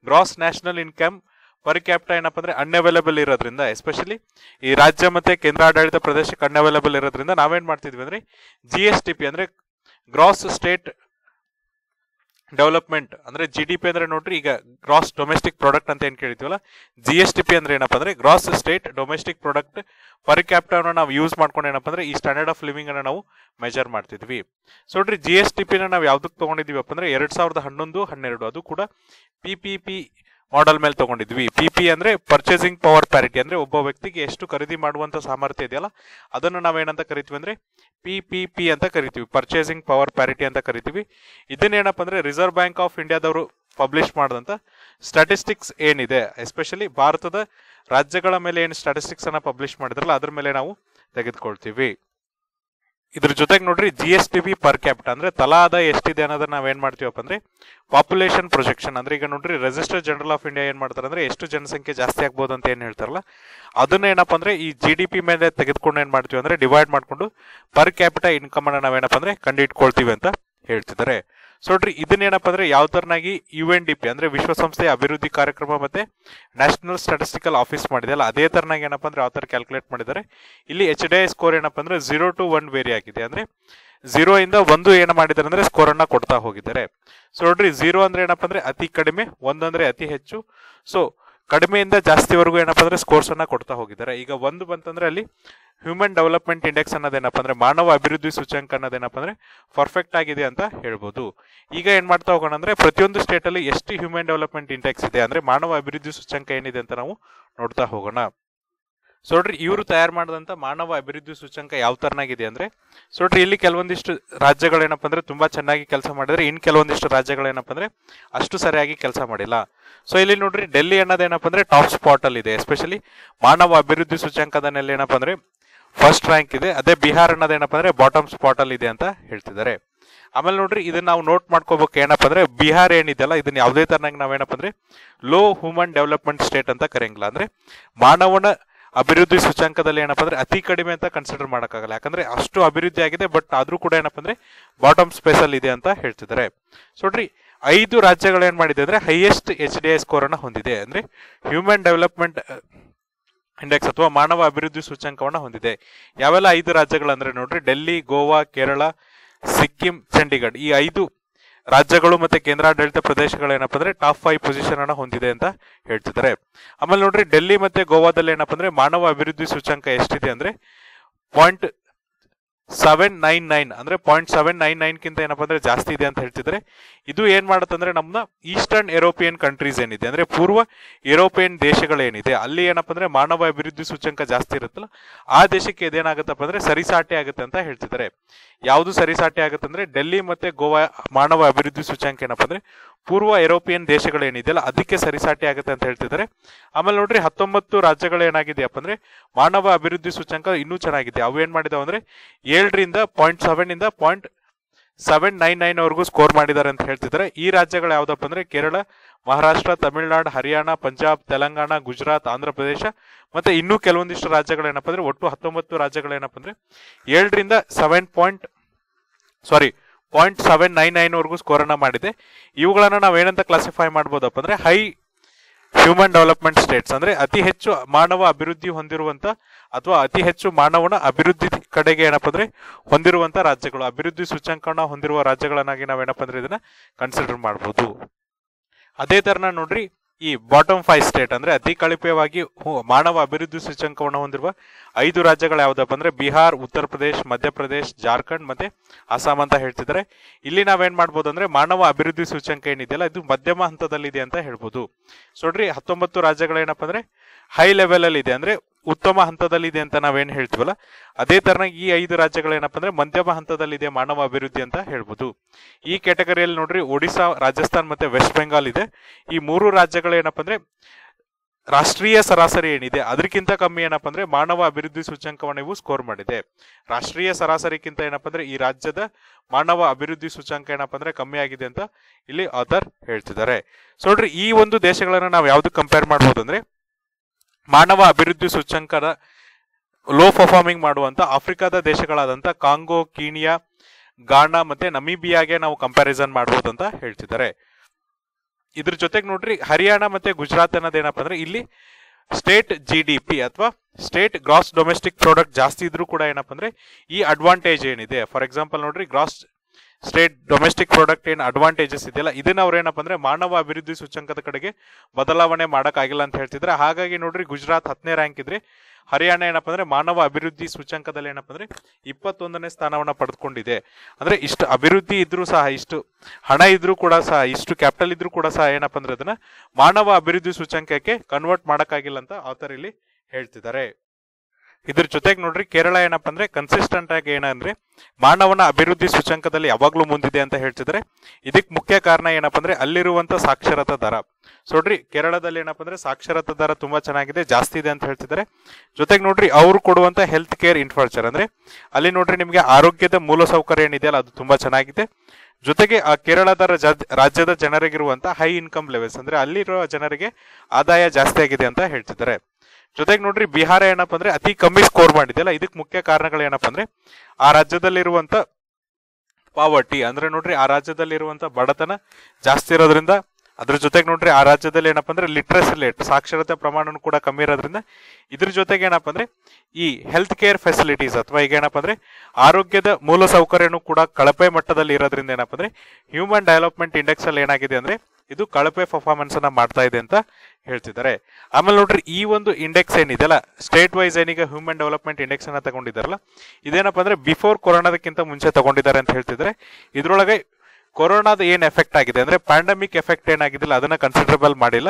gross national income per capita ಏನಪ್ಪ ಅಂದ್ರೆ ಅನ್ಅವೈಲಬಲ್ ಇರೋದ್ರಿಂದ ಎಸ್ಪೆಷಲಿ ಈ ರಾಜ್ಯ ಮತ್ತೆ ಕೇಂದ್ರಾಡಳಿತ ಪ್ರದೇಶಕ್ಕೆ ಅನ್ಅವೈಲಬಲ್ ಇರೋದ್ರಿಂದ ನಾವೇನ್ ಮಾಡ್ತಿದ್ವಿ ಅಂದ್ರೆ ಜಿ ಎಸ್ ಟಿ ಪಿ ಅಂದ್ರೆ ಗ್ರಾಸ್ ಸ್ಟೇಟ್ ಡೆವಲಪ್ಮೆಂಟ್ ಅಂದ್ರೆ ಜಿ ಡಿ ಪಿ ಅಂದ್ರೆ ನೋಡ್ರಿ ಈಗ ಗ್ರಾಸ್ ಡೊಮೆಸ್ಟಿಕ್ ಪ್ರಾಡಕ್ಟ್ ಅಂತ ಏನ್ ಕೇಳ್ತೀವಲ್ಲ ಜಿ ಎಸ್ ಟಿ ಪಿ ಅಂದ್ರೆ ಏನಪ್ಪ ಅಂದ್ರೆ gross state domestic product per capital ನಾವು ಯೂಸ್ ಮಾಡ್ಕೊಂಡು ಏನಪ್ಪ ಅಂದ್ರೆ ಈ ಸ್ಟ್ಯಾಂಡರ್ಡ್ ಆಫ್ ಲಿವಿಂಗ್ ಅನ್ನ ನಾವು ಮೆಜರ್ ಮಾಡ್ತಿದ್ವಿ. ಸೊ ನೋಡ್ರಿ ಜಿ ಎಸ್ ಟಿ ಪಿನ ನಾವು ಯಾವ್ದಕ್ಕೆ ತಗೊಂಡಿದೀವಪ್ಪ ಅಂದ್ರೆ ಎರಡ್ ಸಾವಿರದ ಹನ್ನೊಂದು, ಹನ್ನೆರಡು, ಅದು ಕೂಡ ಪಿ ಪಿ ಪಿ ಮಾಡೆಲ್ ಮೇಲೆ ತಗೊಂಡಿದ್ವಿ. ಪಿ ಪಿ ಅಂದ್ರೆ ಪರ್ಚೇಸಿಂಗ್ ಪವರ್ ಪ್ಯಾರಿಟಿ ಅಂದ್ರೆ ಒಬ್ಬ ವ್ಯಕ್ತಿಗೆ ಎಷ್ಟು ಖರೀದಿ ಮಾಡುವಂತ ಸಾಮರ್ಥ್ಯ ಇದೆಯಲ್ಲ, ಅದನ್ನು ನಾವೇನಂತ ಕರಿತೀವಿ ಅಂದ್ರೆ ಪಿ ಪಿ ಪಿ ಅಂತ ಕರಿತೀವಿ. ಪರ್ಚೇಸಿಂಗ್ ಪವರ್ ಪ್ಯಾರಿಟಿ ಅಂತ ಕರಿತೀವಿ. ಇದನ್ನೇನಪ್ಪ ಅಂದ್ರೆ ರಿಸರ್ವ್ ಬ್ಯಾಂಕ್ ಆಫ್ ಇಂಡಿಯಾದವರು ಪಬ್ಲಿಷ್ ಮಾಡಿದಂತ ಸ್ಟಾಟಿಸ್ಟಿಕ್ಸ್ ಏನಿದೆ. ಎಸ್ಪೆಷಲಿ ಭಾರತದ ರಾಜ್ಯಗಳ ಮೇಲೆ ಏನು ಸ್ಟಾಟಿಸ್ಟಿಕ್ಸ್ ಅನ್ನ ಪಬ್ಲಿಷ್ ಮಾಡಿದ್ರಲ್ಲ, ಅದ್ರ ಮೇಲೆ ನಾವು ತೆಗೆದುಕೊಳ್ತೀವಿ. ಇದ್ರ ಜೊತೆಗೆ ನೋಡ್ರಿ G S T B per capita ಅಂದ್ರೆ ತಲಾ ಆದಾಯ ಎಷ್ಟಿದೆ ಅನ್ನೋದನ್ನ ನಾವೇನ್ ಮಾಡ್ತೀವಪ್ಪ ಅಂದ್ರೆ ಪಾಪ್ಯುಲೇಷನ್ ಪ್ರೊಜೆಕ್ಷನ್ ಅಂದ್ರೆ ಈಗ ನೋಡ್ರಿ ರಿಜಿಸ್ಟರ್ ಜನರಲ್ ಆಫ್ ಇಂಡಿಯಾ ಏನ್ ಮಾಡ್ತಾರೆ ಅಂದ್ರೆ ಎಷ್ಟು ಜನಸಂಖ್ಯೆ ಜಾಸ್ತಿ ಆಗ್ಬೋದು ಅಂತ ಏನ್ ಹೇಳ್ತಾರಲ್ಲ, ಅದನ್ನ ಏನಪ್ಪ ಅಂದ್ರೆ ಈ ಜಿ ಡಿ ಪಿ ಮೇಲೆ ತೆಗೆದುಕೊಂಡು ಏನ್ ಮಾಡ್ತೀವಿ ಅಂದ್ರೆ ಡಿವೈಡ್ ಮಾಡ್ಕೊಂಡು ಪರ್ ಕ್ಯಾಪಿಟ ಇನ್ಕಮ್ ಅನ್ನ ನಾವೇನಪ್ಪ ಅಂದ್ರೆ ಕಂಡುಹಿಡ್ಕೊಳ್ತೀವಿ ಅಂತ ಹೇಳ್ತಿದ್ದಾರೆ. ಸೊ ನೋಡ್ರಿ, ಇದನ್ನೇನಪ್ಪ ಅಂದ್ರೆ ಯಾವ ತರನಾಗಿ ಯು ಎನ್ ಡಿ ಪಿ ಅಂದ್ರೆ ವಿಶ್ವಸಂಸ್ಥೆಯ ಅಭಿವೃದ್ಧಿ ಕಾರ್ಯಕ್ರಮ ಮತ್ತೆ ನ್ಯಾಷನಲ್ ಸ್ಟಾಟಿಸ್ಟಿಕಲ್ ಆಫೀಸ್ ಮಾಡಿದೆ ಅಲ್ಲ ಅದೇ ತರನಾಗಿ ಏನಪ್ಪ ಅಂದ್ರೆ ಯಾವ ತರ ಕ್ಯಾಲ್ಕುಲೇಟ್ ಮಾಡಿದ್ದಾರೆ? ಇಲ್ಲಿ ಎಚ್ ಡಿ ಐ ಸ್ಕೋರ್ ಏನಪ್ಪ ಅಂದ್ರೆ ಜೀರೋ ಟು ಒನ್ ವೇರಿ ಆಗಿದೆ. ಅಂದ್ರೆ ಝೀರೋ ಇಂದ ಒಂದು ಏನು ಮಾಡಿದ್ದಾರೆ ಅಂದ್ರೆ ಸ್ಕೋರ್ ಅನ್ನ ಕೊಡ್ತಾ ಹೋಗಿದ್ದಾರೆ. ಸೊ ನೋಡ್ರಿ ಝೀರೋ ಅಂದ್ರೆ ಏನಪ್ಪ ಅಂದ್ರೆ ಅತಿ ಕಡಿಮೆ ಒಂದಂದ್ರೆ ಅತಿ ಹೆಚ್ಚು. ಸೊ ಕಡಿಮೆಯಿಂದ ಜಾಸ್ತಿವರೆಗೂ ಏನಪ್ಪ ಅಂದ್ರೆ ಸ್ಕೋರ್ಸ್ ಅನ್ನ ಕೊಡ್ತಾ ಹೋಗಿದ್ದಾರೆ. ಈಗ ಒಂದು ಬಂತಂದ್ರೆ ಅಲ್ಲಿ ಹ್ಯೂಮನ್ ಡೆವಲಪ್ಮೆಂಟ್ ಇಂಡೆಕ್ಸ್ ಅನ್ನೋದೇನಪ್ಪ ಅಂದ್ರೆ ಮಾನವ ಅಭಿವೃದ್ಧಿ ಸೂಚ್ಯಂಕ ಅನ್ನೋದೇನಪ್ಪ ಅಂದ್ರೆ ಪರ್ಫೆಕ್ಟ್ ಆಗಿದೆ ಅಂತ ಹೇಳ್ಬೋದು. ಈಗ ಏನ್ ಮಾಡ್ತಾ ಹೋಗೋಣ ಅಂದ್ರೆ ಪ್ರತಿಯೊಂದು ಸ್ಟೇಟ್ ಅಲ್ಲಿ ಎಷ್ಟು ಹ್ಯೂಮನ್ ಡೆವಲಪ್ಮೆಂಟ್ ಇಂಡೆಕ್ಸ್ ಇದೆ ಅಂದ್ರೆ ಮಾನವ ಅಭಿವೃದ್ಧಿ ಸೂಚ್ಯಂಕ ಏನಿದೆ ಅಂತ ನಾವು ನೋಡ್ತಾ ಹೋಗೋಣ. ಸೊ ನೋಡ್ರಿ ಇವರು ತಯಾರು ಮಾಡಿದಂತ ಮಾನವ ಅಭಿವೃದ್ಧಿ ಸೂಚ್ಯಂಕ ಯಾವ ತರನಾಗಿದೆ ಅಂದ್ರೆ ಸೊ ನೋಡ್ರಿ ಇಲ್ಲಿ ಕೆಲವೊಂದಿಷ್ಟು ರಾಜ್ಯಗಳೇನಪ್ಪ ಅಂದ್ರೆ ತುಂಬಾ ಚೆನ್ನಾಗಿ ಕೆಲಸ ಮಾಡಿದ್ರೆ, ಇನ್ ಕೆಲವೊಂದಿಷ್ಟು ರಾಜ್ಯಗಳೇನಪ್ಪ ಅಂದ್ರೆ ಅಷ್ಟು ಸರಿಯಾಗಿ ಕೆಲಸ ಮಾಡಿಲ್ಲ. ಸೊ ಇಲ್ಲಿ ನೋಡ್ರಿ, ಡೆಲ್ಲಿ ಅನ್ನೋದೇನಪ್ಪ ಅಂದ್ರೆ ಟಾಪ್ ಸ್ಪಾಟ್ ಅಲ್ಲಿ ಇದೆ. ಎಸ್ಪೆಷಲಿ ಮಾನವ ಅಭಿವೃದ್ಧಿ ಸೂಚ್ಯಂಕದಲ್ಲಿ ಏನಪ್ಪ ಅಂದ್ರೆ ಫಸ್ಟ್ ರ್ಯಾಂಕ್ ಇದೆ. ಅದೇ ಬಿಹಾರ್ ಅನ್ನೋದೇನಪ್ಪ ಅಂದ್ರೆ ಬಾಟಮ್ ಸ್ಪಾಟ್ ಅಲ್ಲಿ ಇದೆ ಅಂತ ಹೇಳ್ತಿದ್ದಾರೆ. ಆಮೇಲೆ ನೋಡ್ರಿ, ಇದನ್ನ ನಾವು ನೋಟ್ ಮಾಡ್ಕೋಬೇಕು ಏನಪ್ಪ ಅಂದ್ರೆ ಬಿಹಾರ್ ಏನಿದೆಯಲ್ಲ, ಇದನ್ನ ಯಾವುದೇ ತರನಾಗಿ ನಾವೇನಪ್ಪ ಅಂದ್ರೆ ಲೋ ಹ್ಯೂಮನ್ ಡೆವಲಪ್ಮೆಂಟ್ ಸ್ಟೇಟ್ ಅಂತ ಕರೆಯಂಗಿಲ್ಲ. ಅಂದ್ರೆ ಮಾನವನ ಅಭಿವೃದ್ಧಿ ಸೂಚ್ಯಾಂಕದಲ್ಲಿ ಏನಪ್ಪ ಅಂದ್ರೆ ಅತಿ ಕಡಿಮೆ ಅಂತ ಕನ್ಸಿಡರ್ ಮಾಡೋಕ್ಕಾಗಲ್ಲ. ಯಾಕಂದ್ರೆ ಅಷ್ಟು ಅಭಿವೃದ್ಧಿ ಆಗಿದೆ ಬಟ್ ಆದ್ರೂ ಕೂಡ ಏನಪ್ಪ ಅಂದ್ರೆ ಬಾಟಮ್ ಸ್ಪೇಸ್ ಅಲ್ಲಿ ಇದೆ ಅಂತ ಹೇಳ್ತಿದ್ದಾರೆ. ನೋಡ್ರಿ, ಐದು ರಾಜ್ಯಗಳು ಏನ್ ಮಾಡಿದೆ ಅಂದ್ರೆ highest H D I score ಅನ್ನು ಹೊಂದಿದೆ. ಅಂದ್ರೆ ಹ್ಯೂಮನ್ ಡೆವಲಪ್ಮೆಂಟ್ ಇಂಡೆಕ್ಸ್ ಅಥವಾ ಮಾನವ ಅಭಿವೃದ್ಧಿ ಸೂಚ್ಯಾಂಕವನ್ನು ಹೊಂದಿದೆ. ಯಾವೆಲ್ಲ ಐದು ರಾಜ್ಯಗಳಂದ್ರೆ ನೋಡ್ರಿ ಡೆಲ್ಲಿ ಗೋವಾ ಕೇರಳ ಸಿಕ್ಕಿಂ ಚಂಡೀಗಢ ಈ ಐದು ರಾಜ್ಯಗಳು ಮತ್ತೆ ಕೇಂದ್ರಾಡಳಿತ ಪ್ರದೇಶಗಳು ಏನಪ್ಪ ಅಂದ್ರೆ ಟಾಪ್ ಫೈವ್ ಪೊಸಿಷನ್ ಅನ್ನ ಹೊಂದಿದೆ ಅಂತ ಹೇಳ್ತಿದ್ದಾರೆ. ಆಮೇಲೆ ನೋಡ್ರಿ, ಡೆಲ್ಲಿ ಮತ್ತೆ ಗೋವಾದಲ್ಲಿ ಏನಪ್ಪ ಅಂದ್ರೆ ಮಾನವ ಅಭಿವೃದ್ಧಿ ಸೂಚ್ಯಂಕ ಎಷ್ಟಿದೆ ಅಂದ್ರೆ ಪಾಯಿಂಟ್ ಸೆವೆನ್ ನೈನ್ ನೈನ್ ಅಂದ್ರೆ ಪಾಯಿಂಟ್ ಸೆವೆನ್ ನೈನ್ ನೈನ್ ಕಿಂತ ಏನಪ್ಪಾ ಅಂದ್ರೆ ಜಾಸ್ತಿ ಇದೆ ಅಂತ ಹೇಳ್ತಿದ್ರೆ ಇದು ಏನ್ ಮಾಡುತ್ತಂದ್ರೆ ನಮ್ನ ಈಸ್ಟರ್ನ್ ಯುರೋಪಿಯನ್ ಕಂಟ್ರೀಸ್ ಏನಿದೆ ಅಂದ್ರೆ ಪೂರ್ವ ಯುರೋಪಿಯನ್ ದೇಶಗಳೇನಿದೆ ಅಲ್ಲಿ ಏನಪ್ಪ ಅಂದ್ರೆ ಮಾನವ ಅಭಿವೃದ್ಧಿ ಸೂಚಂಕ ಜಾಸ್ತಿ ಇರುತ್ತಲ್ಲ, ಆ ದೇಶಕ್ಕೆ ಇದೇನಾಗುತ್ತಪ್ಪ ಅಂದ್ರೆ ಸರಿಸಾಟಿ ಆಗುತ್ತೆ ಅಂತ ಹೇಳ್ತಿದ್ದಾರೆ. ಯಾವುದು ಸರಿಸಾಟಿ ಆಗುತ್ತೆ ಅಂದ್ರೆ ಡೆಲ್ಲಿ ಮತ್ತೆ ಗೋವಾ ಮಾನವ ಅಭಿವೃದ್ಧಿ ಸೂಚಂಕ ಏನಪ್ಪ ಅಂದ್ರೆ ಪೂರ್ವ ಯುರೋಪಿಯನ್ ದೇಶಗಳೇನಿದೆಯಲ್ಲ, ಅದಕ್ಕೆ ಸರಿಸಾಟಿ ಆಗುತ್ತೆ ಅಂತ ಹೇಳ್ತಿದ್ದಾರೆ. ಆಮೇಲೆ ನೋಡ್ರಿ, ಹತ್ತೊಂಬತ್ತು ರಾಜ್ಯಗಳು ಏನಾಗಿದೆಯಪ್ಪ ಅಂದ್ರೆ, ಮಾನವ ಅಭಿವೃದ್ಧಿ ಸೂಚಂಕ ಇನ್ನೂ ಚೆನ್ನಾಗಿದೆ. ಅವು ಏನ್ ಮಾಡಿದಾವೆ ಅಂದ್ರೆ, ಏಳರಿಂದ ಪಾಯಿಂಟ್ ಸೆವೆನ್ ಇಂದ ಪಾಯಿಂಟ್ ಸೆವೆನ್ ನೈನ್ ನೈನ್ ವರೆಗೂ ಸ್ಕೋರ್ ಮಾಡಿದ್ದಾರೆ ಅಂತ ಹೇಳ್ತಿದ್ದಾರೆ. ಈ ರಾಜ್ಯಗಳು ಯಾವ್ದಪ್ಪ ಅಂದ್ರೆ, ಕೇರಳ, ಮಹಾರಾಷ್ಟ್ರ, ತಮಿಳುನಾಡು, ಹರಿಯಾಣ, ಪಂಜಾಬ್, ತೆಲಂಗಾಣ, ಗುಜರಾತ್, ಆಂಧ್ರ ಪ್ರದೇಶ, ಮತ್ತೆ ಇನ್ನೂ ಕೆಲವೊಂದಿಷ್ಟು ರಾಜ್ಯಗಳು ಏನಪ್ಪ ಅಂದ್ರೆ, ಒಟ್ಟು ಹತ್ತೊಂಬತ್ತು ರಾಜ್ಯಗಳು ಏನಪ್ಪ ಅಂದ್ರೆ, ಏಳರಿಂದ seven point sorry point seven nine nine ವರೆಗೂ ಸ್ಕೋರ್ ಅನ್ನ ಮಾಡಿದೆ. ಇವುಗಳನ್ನು ನಾವು ಏನಂತ ಕ್ಲಾಸಿಫೈ ಮಾಡ್ಬೋದಪ್ಪ ಅಂದ್ರೆ ಹೈ ಹ್ಯೂಮನ್ ಡೆವಲಪ್ಮೆಂಟ್ ಸ್ಟೇಟ್ಸ್ ಅಂದ್ರೆ ಅತಿ ಹೆಚ್ಚು ಮಾನವ ಅಭಿವೃದ್ಧಿ ಹೊಂದಿರುವಂಥ ಅಥವಾ ಅತಿ ಹೆಚ್ಚು ಮಾನವನ ಅಭಿವೃದ್ಧಿ ಕಡೆಗೆ ಏನಪ್ಪ ಅಂದರೆ ಹೊಂದಿರುವಂಥ ರಾಜ್ಯಗಳು. ಅಭಿವೃದ್ಧಿ ಸೂಚ್ಯಂಕನ ಹೊಂದಿರುವ ರಾಜ್ಯಗಳನ್ನಾಗಿ ನಾವೇನಪ್ಪ ಅಂದರೆ ಇದನ್ನ ಕನ್ಸಿಡರ್ ಮಾಡಬಹುದು ಅದೇ ಥರನ ನೋಡ್ರಿ ಈ ಬಾಟಮ್ ಫೈವ್ ಸ್ಟೇಟ್ ಅಂದ್ರೆ ಅತಿ ಕಳಪೆಯಾಗಿ ಮಾನವ ಅಭಿವೃದ್ಧಿ ಸೂಚ್ಯಂಕವನ್ನು ಹೊಂದಿರುವ ಐದು ರಾಜ್ಯಗಳು ಯಾವ್ದಪ್ಪ ಅಂದ್ರೆ ಬಿಹಾರ್, ಉತ್ತರ ಪ್ರದೇಶ್ ಮಧ್ಯಪ್ರದೇಶ್ ಜಾರ್ಖಂಡ್ ಮತ್ತೆ ಅಸ್ಸಾಂ ಅಂತ ಹೇಳ್ತಿದ್ದಾರೆ. ಇಲ್ಲಿ ನಾವೇನ್ ಮಾಡ್ಬೋದು ಅಂದ್ರೆ ಮಾನವ ಅಭಿವೃದ್ಧಿ ಸೂಚ್ಯಂಕ ಏನಿದೆಯಲ್ಲ, ಇದು ಮಧ್ಯಮ ಹಂತದಲ್ಲಿದೆ ಅಂತ ಹೇಳ್ಬೋದು. ಸೊ ನೋಡ್ರಿ ಹತ್ತೊಂಬತ್ತು ರಾಜ್ಯಗಳು ಏನಪ್ಪ ಅಂದ್ರೆ ಹೈ ಲೆವೆಲ್ ಅಲ್ಲಿ ಇದೆ. ಅಂದ್ರೆ ಉತ್ತಮ ಹಂತದಲ್ಲಿದೆ ಅಂತ ನಾವೇನು ಹೇಳ್ತೀವಲ್ಲ? ಅದೇ ತರನಾಗಿ ಈ ಐದು ರಾಜ್ಯಗಳೇನಪ್ಪ ಅಂದ್ರೆ ಮಧ್ಯಮ ಹಂತದಲ್ಲಿದೆ ಮಾನವ ಅಭಿವೃದ್ಧಿ ಅಂತ ಹೇಳ್ಬೋದು. ಈ ಕ್ಯಾಟಗರಿಯಲ್ಲಿ ನೋಡ್ರಿ ಒಡಿಶಾ, ರಾಜಸ್ಥಾನ್ ಮತ್ತೆ ವೆಸ್ಟ್ ಬೆಂಗಾಲ್ ಇದೆ. ಈ ಮೂರು ರಾಜ್ಯಗಳೇನಪ್ಪ ಅಂದ್ರೆ ರಾಷ್ಟ್ರೀಯ ಸರಾಸರಿ ಏನಿದೆ? ಅದಕ್ಕಿಂತ ಕಮ್ಮಿ ಏನಪ್ಪ ಅಂದ್ರೆ ಮಾನವ ಅಭಿವೃದ್ಧಿ ಸೂಚ್ಯಂಕವನ್ನು ಇವು ಸ್ಕೋರ್ ಮಾಡಿದೆ. ರಾಷ್ಟ್ರೀಯ ಸರಾಸರಿಗಿಂತ ಏನಪ್ಪ ಅಂದ್ರೆ ಈ ರಾಜ್ಯದ ಮಾನವ ಅಭಿವೃದ್ಧಿ ಸೂಚ್ಯಂಕ ಏನಪ್ಪ ಅಂದ್ರೆ ಕಮ್ಮಿ ಆಗಿದೆ ಅಂತ ಇಲ್ಲಿ ಆಥರ್ ಹೇಳ್ತಿದ್ದಾರೆ. ಸೊ ನೋಡ್ರಿ ಈ ಒಂದು ದೇಶಗಳನ್ನು ನಾವು ಯಾವ್ದು ಕಂಪೇರ್ ಮಾಡ್ಬೋದು ಅಂದ್ರೆ ಮಾನವ ಅಭಿವೃದ್ಧಿ ಸೂಚ್ಯಂಕದ ಲೋ ಪರ್ಫಾರ್ಮಿಂಗ್ ಮಾಡುವಂತ ಆಫ್ರಿಕಾದ ದೇಶಗಳಾದಂತ ಕಾಂಗೋ, ಕೀನಿಯಾ ಗಾನಾ ಮತ್ತೆ ನಮೀಬಿಯಾಗೆ ನಾವು ಕಂಪ್ಯಾರಿಸನ್ ಮಾಡ್ಬೋದು ಅಂತ ಹೇಳ್ತಿದ್ದಾರೆ. ಇದ್ರ ಜೊತೆಗೆ ನೋಡ್ರಿ, ಹರಿಯಾಣ ಮತ್ತೆ ಗುಜರಾತ್ ಅನ್ನೋದು ಏನಪ್ಪಾ ಅಂದ್ರೆ ಇಲ್ಲಿ ಸ್ಟೇಟ್ ಜಿ ಡಿ ಪಿ ಅಥವಾ ಸ್ಟೇಟ್ ಗ್ರಾಸ್ ಡೊಮೆಸ್ಟಿಕ್ ಪ್ರಾಡಕ್ಟ್ ಜಾಸ್ತಿ ಇದ್ರೂ ಕೂಡ ಏನಪ್ಪ ಅಂದ್ರೆ ಈ ಅಡ್ವಾಂಟೇಜ್ ಏನಿದೆ. ಫಾರ್ ಎಕ್ಸಾಂಪಲ್ ನೋಡ್ರಿ ಗ್ರಾಸ್ ಸ್ಟೇಟ್ ಡೊಮೆಸ್ಟಿಕ್ ಪ್ರಾಡಕ್ಟ್ ಏನು ಅಡ್ವಾಂಟೇಜಸ್ ಇದೆಯಲ್ಲ, ಇದನ್ನ ಅವ್ರು ಏನಪ್ಪ ಅಂದ್ರೆ ಮಾನವ ಅಭಿವೃದ್ಧಿ ಸೂಚ್ಯಂಕದ ಕಡೆಗೆ ಬದಲಾವಣೆ ಮಾಡೋಕ್ಕಾಗಿಲ್ಲ ಅಂತ ಹೇಳ್ತಿದ್ರೆ, ಹಾಗಾಗಿ ನೋಡ್ರಿ ಗುಜರಾತ್ ಹತ್ತನೇ ರ್ಯಾಂಕ್ ಇದ್ರೆ, ಹರಿಯಾಣ ಏನಪ್ಪ ಅಂದ್ರೆ ಮಾನವ ಅಭಿವೃದ್ಧಿ ಸೂಚ್ಯಂಕದಲ್ಲಿ ಏನಪ್ಪ ಅಂದ್ರೆ ಇಪ್ಪತ್ತೊಂದನೇ ಸ್ಥಾನವನ್ನ ಪಡೆದುಕೊಂಡಿದೆ. ಅಂದ್ರೆ ಇಷ್ಟು ಅಭಿವೃದ್ಧಿ ಇದ್ರೂ ಸಹ, ಇಷ್ಟು ಹಣ ಇದ್ರೂ ಕೂಡ ಸಹ, ಇಷ್ಟು ಕ್ಯಾಪಿಟಲ್ ಇದ್ರೂ ಕೂಡ ಸಹ ಏನಪ್ಪ ಅಂದ್ರೆ ಅದನ್ನ ಮಾನವ ಅಭಿವೃದ್ಧಿ ಸೂಚ್ಯಂಕಕ್ಕೆ ಕನ್ವರ್ಟ್ ಮಾಡೋಕ್ಕಾಗಿಲ್ಲ ಅಂತ ಆತರಲ್ಲಿ ಇಲ್ಲಿ ಹೇಳ್ತಿದ್ದಾರೆ. ಇದ್ರ ಜೊತೆಗೆ ನೋಡ್ರಿ ಕೇರಳ ಏನಪ್ಪ ಅಂದ್ರೆ ಕನ್ಸಿಸ್ಟೆಂಟ್ ಆಗಿ ಏನಂದ್ರೆ ಮಾನವನ ಅಭಿವೃದ್ಧಿ ಸೂಚಂಕದಲ್ಲಿ ಯಾವಾಗ್ಲೂ ಮುಂದಿದೆ ಅಂತ ಹೇಳ್ತಿದ್ರೆ ಇದಕ್ಕೆ ಮುಖ್ಯ ಕಾರಣ ಏನಪ್ಪ ಅಂದ್ರೆ ಅಲ್ಲಿರುವಂತ ಸಾಕ್ಷರತಾ ದರ. ಸೊ ನೋಡ್ರಿ ಕೇರಳದಲ್ಲಿ ಏನಪ್ಪ ಅಂದ್ರೆ ಸಾಕ್ಷರತಾ ದರ ತುಂಬಾ ಚೆನ್ನಾಗಿದೆ, ಜಾಸ್ತಿ ಇದೆ ಅಂತ ಹೇಳ್ತಿದ್ದಾರೆ. ಜೊತೆಗೆ ನೋಡ್ರಿ ಅವ್ರು ಕೊಡುವಂತ ಹೆಲ್ತ್ ಕೇರ್ ಇನ್ಫ್ರಾಸ್ಟ್ರಕ್ಚರ್ ಅಂದ್ರೆ ಅಲ್ಲಿ ನೋಡ್ರಿ ನಿಮಗೆ ಆರೋಗ್ಯದ ಮೂಲಸೌಕರ್ಯ ಏನಿದೆಯಲ್ಲ ಅದು ತುಂಬಾ ಚೆನ್ನಾಗಿದೆ. ಜೊತೆಗೆ ಆ ಕೇರಳದ ರಾಜ- ರಾಜ್ಯದ ಜನರಿಗಿರುವಂತ ಹೈ ಇನ್ಕಮ್ ಲೆವೆಲ್ಸ್ ಅಂದ್ರೆ ಅಲ್ಲಿರುವ ಜನರಿಗೆ ಆದಾಯ ಜಾಸ್ತಿ ಆಗಿದೆ ಅಂತ ಹೇಳ್ತಿದ್ದಾರೆ. ಜೊತೆಗೆ ನೋಡ್ರಿ, ಬಿಹಾರ ಏನಪ್ಪ ಅಂದ್ರೆ ಅತಿ ಕಮ್ಮಿ ಸ್ಕೋರ್ ಮಾಡಿದೆಯಲ್ಲ ಇದಕ್ಕೆ ಮುಖ್ಯ ಕಾರಣಗಳು ಏನಪ್ಪ ಅಂದ್ರೆ, ಆ ರಾಜ್ಯದಲ್ಲಿರುವಂತ ಪಾವರ್ಟಿ ಅಂದ್ರೆ ನೋಡ್ರಿ, ಆ ರಾಜ್ಯದಲ್ಲಿರುವಂತ ಬಡತನ ಜಾಸ್ತಿ ಇರೋದ್ರಿಂದ, ಅದ್ರ ಜೊತೆಗೆ ನೋಡ್ರಿ, ಆ ರಾಜ್ಯದಲ್ಲಿ ಏನಪ್ಪ ಅಂದ್ರೆ ಲಿಟ್ರಸಿ ರೇಟ್ ಸಾಕ್ಷರತೆ ಪ್ರಮಾಣನೂ ಕೂಡ ಕಮ್ಮಿ ಇರೋದ್ರಿಂದ, ಇದ್ರ ಜೊತೆಗೆ ಏನಪ್ಪ ಅಂದ್ರೆ, ಈ ಹೆಲ್ತ್ ಕೇರ್ ಫೆಸಿಲಿಟೀಸ್ ಅಥವಾ ಈಗ ಏನಪ್ಪ ಅಂದ್ರೆ, ಆರೋಗ್ಯದ ಮೂಲ ಸೌಕರ್ಯನೂ ಕೂಡ ಕಳಪೆ ಮಟ್ಟದಲ್ಲಿ ಇರೋದ್ರಿಂದ ಏನಪ್ಪ ಅಂದ್ರೆ ಹ್ಯೂಮನ್ ಡೆವಲಪ್ಮೆಂಟ್ ಇಂಡೆಕ್ಸ್ ಅಲ್ಲಿ ಏನಾಗಿದೆ ಅಂದ್ರೆ ಇದು ಕಳಪೆ ಪರ್ಫಾರ್ಮೆನ್ಸ್ ಅನ್ನ ಮಾಡ್ತಾ ಇದೆ ಅಂತ ಹೇಳ್ತಿದ್ದಾರೆ. ಆಮೇಲೆ ನೋಡ್ರಿ, ಈ ಒಂದು ಇಂಡೆಕ್ಸ್ ಏನಿದೆಯಲ್ಲ ಸ್ಟೇಟ್ ವೈಸ್ ಏನೀಗ ಹ್ಯೂಮನ್ ಡೆವಲಪ್ಮೆಂಟ್ ಇಂಡೆಕ್ಸ್ ಅನ್ನ ತಗೊಂಡಿದ್ದಾರಲ್ಲ, ಇದೇನಪ್ಪ ಅಂದ್ರೆ ಬಿಫೋರ್ ಕೊರೋನಾದಕ್ಕಿಂತ ಮುಂಚೆ ತಗೊಂಡಿದ್ದಾರೆ ಅಂತ ಹೇಳ್ತಿದ್ರೆ ಇದ್ರೊಳಗೆ ಕೊರೋನಾದ ಏನ್ ಎಫೆಕ್ಟ್ ಆಗಿದೆ ಅಂದ್ರೆ ಪ್ಯಾಂಡಮಿಕ್ ಎಫೆಕ್ಟ್ ಏನಾಗಿದಿಲ್ಲ ಅದನ್ನ ಕನ್ಸಿಡರಬಲ್ ಮಾಡಿಲ್ಲ.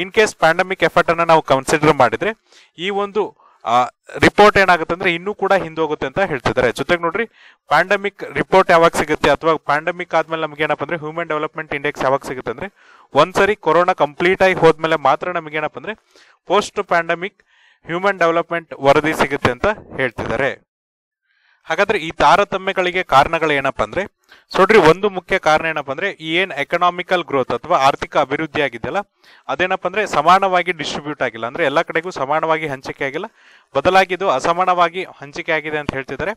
ಇನ್ ಕೇಸ್ ಪ್ಯಾಂಡಮಿಕ್ ಎಫೆಕ್ಟ್ ಅನ್ನ ನಾವು ಕನ್ಸಿಡರ್ ಮಾಡಿದ್ರೆ, ಈ ಒಂದು ರಿಪೋರ್ಟ್ ಏನಾಗುತ್ತೆ ಅಂದ್ರೆ ಇನ್ನೂ ಕೂಡ ಹಿಂದೋಗುತ್ತೆ ಅಂತ ಹೇಳ್ತಿದ್ದಾರೆ. ಜೊತೆಗೆ ನೋಡ್ರಿ ಪ್ಯಾಂಡಮಿಕ್ ರಿಪೋರ್ಟ್ ಯಾವಾಗ ಸಿಗುತ್ತೆ ಅಥವಾ ಪ್ಯಾಂಡಮಿಕ್ ಆದ್ಮೇಲೆ ನಮ್ಗೆ ಏನಪ್ಪ ಅಂದ್ರೆ ಹ್ಯೂಮನ್ ಡೆವಲಪ್ಮೆಂಟ್ ಇಂಡೆಕ್ಸ್ ಯಾವಾಗ ಸಿಗುತ್ತೆ ಅಂದ್ರೆ ಒಂದ್ಸರಿ ಕೊರೋನಾ ಕಂಪ್ಲೀಟ್ ಆಗಿ ಹೋದ್ಮೇಲೆ ಮಾತ್ರ ನಮ್ಗೆ ಏನಪ್ಪ ಅಂದ್ರೆ ಪೋಸ್ಟ್ ಪ್ಯಾಂಡಮಿಕ್ ಹ್ಯೂಮನ್ ಡೆವಲಪ್ಮೆಂಟ್ ವರದಿ ಸಿಗುತ್ತೆ ಅಂತ ಹೇಳ್ತಿದ್ದಾರೆ. ಹಾಗಾದ್ರೆ ಈ ತಾರತಮ್ಯಗಳಿಗೆ ಕಾರಣಗಳು ಏನಪ್ಪ ಅಂದ್ರೆ ನೋಡ್ರಿ ಒಂದು ಮುಖ್ಯ ಕಾರಣ ಏನಪ್ಪ ಅಂದ್ರೆ, ಈ ಏನ್ ಎಕನಾಮಿಕಲ್ ಗ್ರೋತ್ ಅಥವಾ ಆರ್ಥಿಕ ಅಭಿವೃದ್ಧಿ ಆಗಿದೆಯಲ್ಲ, ಅದೇನಪ್ಪ ಅಂದ್ರೆ ಸಮಾನವಾಗಿ ಡಿಸ್ಟ್ರಿಬ್ಯೂಟ್ ಆಗಿಲ್ಲ. ಅಂದ್ರೆ ಎಲ್ಲ ಕಡೆಗೂ ಸಮಾನವಾಗಿ ಹಂಚಿಕೆ ಆಗಿಲ್ಲ. ಬದಲಾಗಿ ಇದು ಅಸಮಾನವಾಗಿ ಹಂಚಿಕೆ ಆಗಿದೆ ಅಂತ ಹೇಳ್ತಿದ್ದಾರೆ.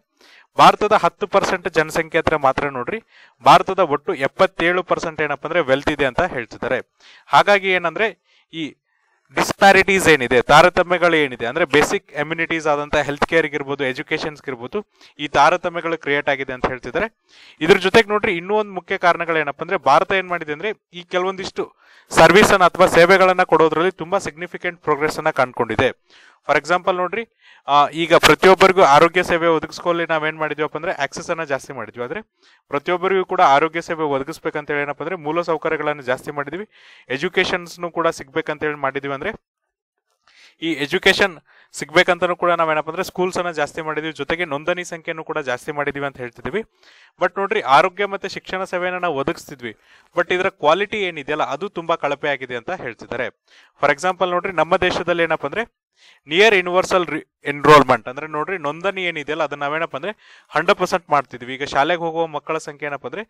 ಭಾರತದ ಹತ್ತು ಪರ್ಸೆಂಟ್ ಜನಸಂಖ್ಯೆ ಹತ್ರ ಮಾತ್ರ ನೋಡ್ರಿ. ಭಾರತದ ಒಟ್ಟು ಎಪ್ಪತ್ತೇಳು ಪರ್ಸೆಂಟ್ ಏನಪ್ಪ ಅಂದ್ರೆ ವೆಲ್ತ್ ಇದೆ ಅಂತ ಹೇಳ್ತಿದ್ದಾರೆ. ಹಾಗಾಗಿ ಏನಂದ್ರೆ, ಈ ಡಿಸ್ಪ್ಯಾರಿಟೀಸ್ ಏನಿದೆ ತಾರತಮ್ಯಗಳು ಏನಿದೆ ಅಂದ್ರೆ ಬೇಸಿಕ್ ಎಮ್ಯುನಿಟೀಸ್ ಆದಂತ ಹೆಲ್ತ್ ಕೇರ್ ಇರ್ಬೋದು ಇರ್ಬೋದು, ಈ ತಾರತಮ್ಯಗಳು ಕ್ರಿಯೇಟ್ ಆಗಿದೆ ಅಂತ ಹೇಳ್ತಿದ್ದಾರೆ. ಇದ್ರ ಜೊತೆಗೆ ನೋಡ್ರಿ, ಇನ್ನೂ ಒಂದು ಮುಖ್ಯ ಕಾರಣಗಳು ಏನಪ್ಪ ಅಂದ್ರೆ, ಭಾರತ ಏನ್ ಮಾಡಿದೆ ಅಂದ್ರೆ, ಈ ಕೆಲವೊಂದಿಷ್ಟು ಸರ್ವಿಸ್ ಅನ್ನ ಅಥವಾ ಸೇವೆಗಳನ್ನ ಕೊಡೋದ್ರಲ್ಲಿ ತುಂಬಾ ಸಿಗ್ನಿಫಿಕೆಂಟ್ ಪ್ರೋಗ್ರೆಸ್ ಅನ್ನ ಕಂಡುಕೊಂಡಿದೆ. ಫಾರ್ ಎಕ್ಸಾಂಪಲ್ ನೋಡ್ರಿ ಈಗ ಪ್ರತಿಯೊಬ್ಬರಿಗೂ ಆರೋಗ್ಯ ಸೇವೆ ಒದಗಿಸ್ಕೊಳ್ಳಿ ನಾವೇನ್ ಮಾಡಿದ್ವಪ್ಪ ಅಂದ್ರೆ ಆಕ್ಸೆಸ್ ಅನ್ನ ಜಾಸ್ತಿ ಮಾಡಿದ್ವಿ. ಆದ್ರೆ ಪ್ರತಿಯೊಬ್ಬರಿಗೂ ಕೂಡ ಆರೋಗ್ಯ ಸೇವೆ ಒದಗಿಸ್ಬೇಕಂತ ಹೇಳಿ ಏನಪ್ಪ ಅಂದ್ರೆ ಮೂಲ ಸೌಕರ್ಯಗಳನ್ನು ಜಾಸ್ತಿ ಮಾಡಿದ್ವಿ. ಎಜುಕೇಶನ್ಸ್ನು ಕೂಡ ಸಿಗ್ಬೇಕಂತ ಹೇಳಿ ಮಾಡಿದ್ವಿ ಅಂದ್ರೆ ಈ ಎಜುಕೇಶನ್ ಸಿಗ್ಬೇಕಂತನೂ ಕೂಡ ನಾವೇನಪ್ಪ ಅಂದ್ರೆ ಸ್ಕೂಲ್ಸ್ ಅನ್ನ ಜಾಸ್ತಿ ಮಾಡಿದ್ವಿ. ಜೊತೆಗೆ ನೋಂದಣಿ ಸಂಖ್ಯೆಯನ್ನು ಕೂಡ ಜಾಸ್ತಿ ಮಾಡಿದೀವಿ ಅಂತ ಹೇಳ್ತಿದೀವಿ. ಬಟ್ ನೋಡ್ರಿ, ಆರೋಗ್ಯ ಮತ್ತೆ ಶಿಕ್ಷಣ ಸೇವೆಯನ್ನ ನಾವು ಒದಗಿಸ್ತಿದ್ವಿ. ಬಟ್ ಇದರ ಕ್ವಾಲಿಟಿ ಏನಿದೆಯಲ್ಲ, ಅದು ತುಂಬಾ ಕಳಪೆ ಆಗಿದೆ ಅಂತ ಹೇಳ್ತಿದ್ದಾರೆ. ಫಾರ್ ಎಕ್ಸಾಂಪಲ್ ನೋಡ್ರಿ, ನಮ್ಮ ದೇಶದಲ್ಲಿ ಏನಪ್ಪ ಅಂದ್ರೆ ನಿಯರ್ ಯೂನಿವರ್ಸಲ್ ಎನ್ರೋಲ್ಮೆಂಟ್ ಅಂದ್ರೆ ನೋಡ್ರಿ, ನೋಂದಣಿ ಏನಿದೆಯಲ್ಲ, ಅದನ್ನ ನಾವೇನಪ್ಪ ಅಂದ್ರೆ ಹಂಡ್ರೆಡ್ ಪರ್ಸೆಂಟ್ ಮಾಡ್ತಿದ್ವಿ. ಈಗ ಶಾಲೆಗೆ ಹೋಗುವ ಮಕ್ಕಳ ಸಂಖ್ಯೆ ಏನಪ್ಪ ಅಂದ್ರೆ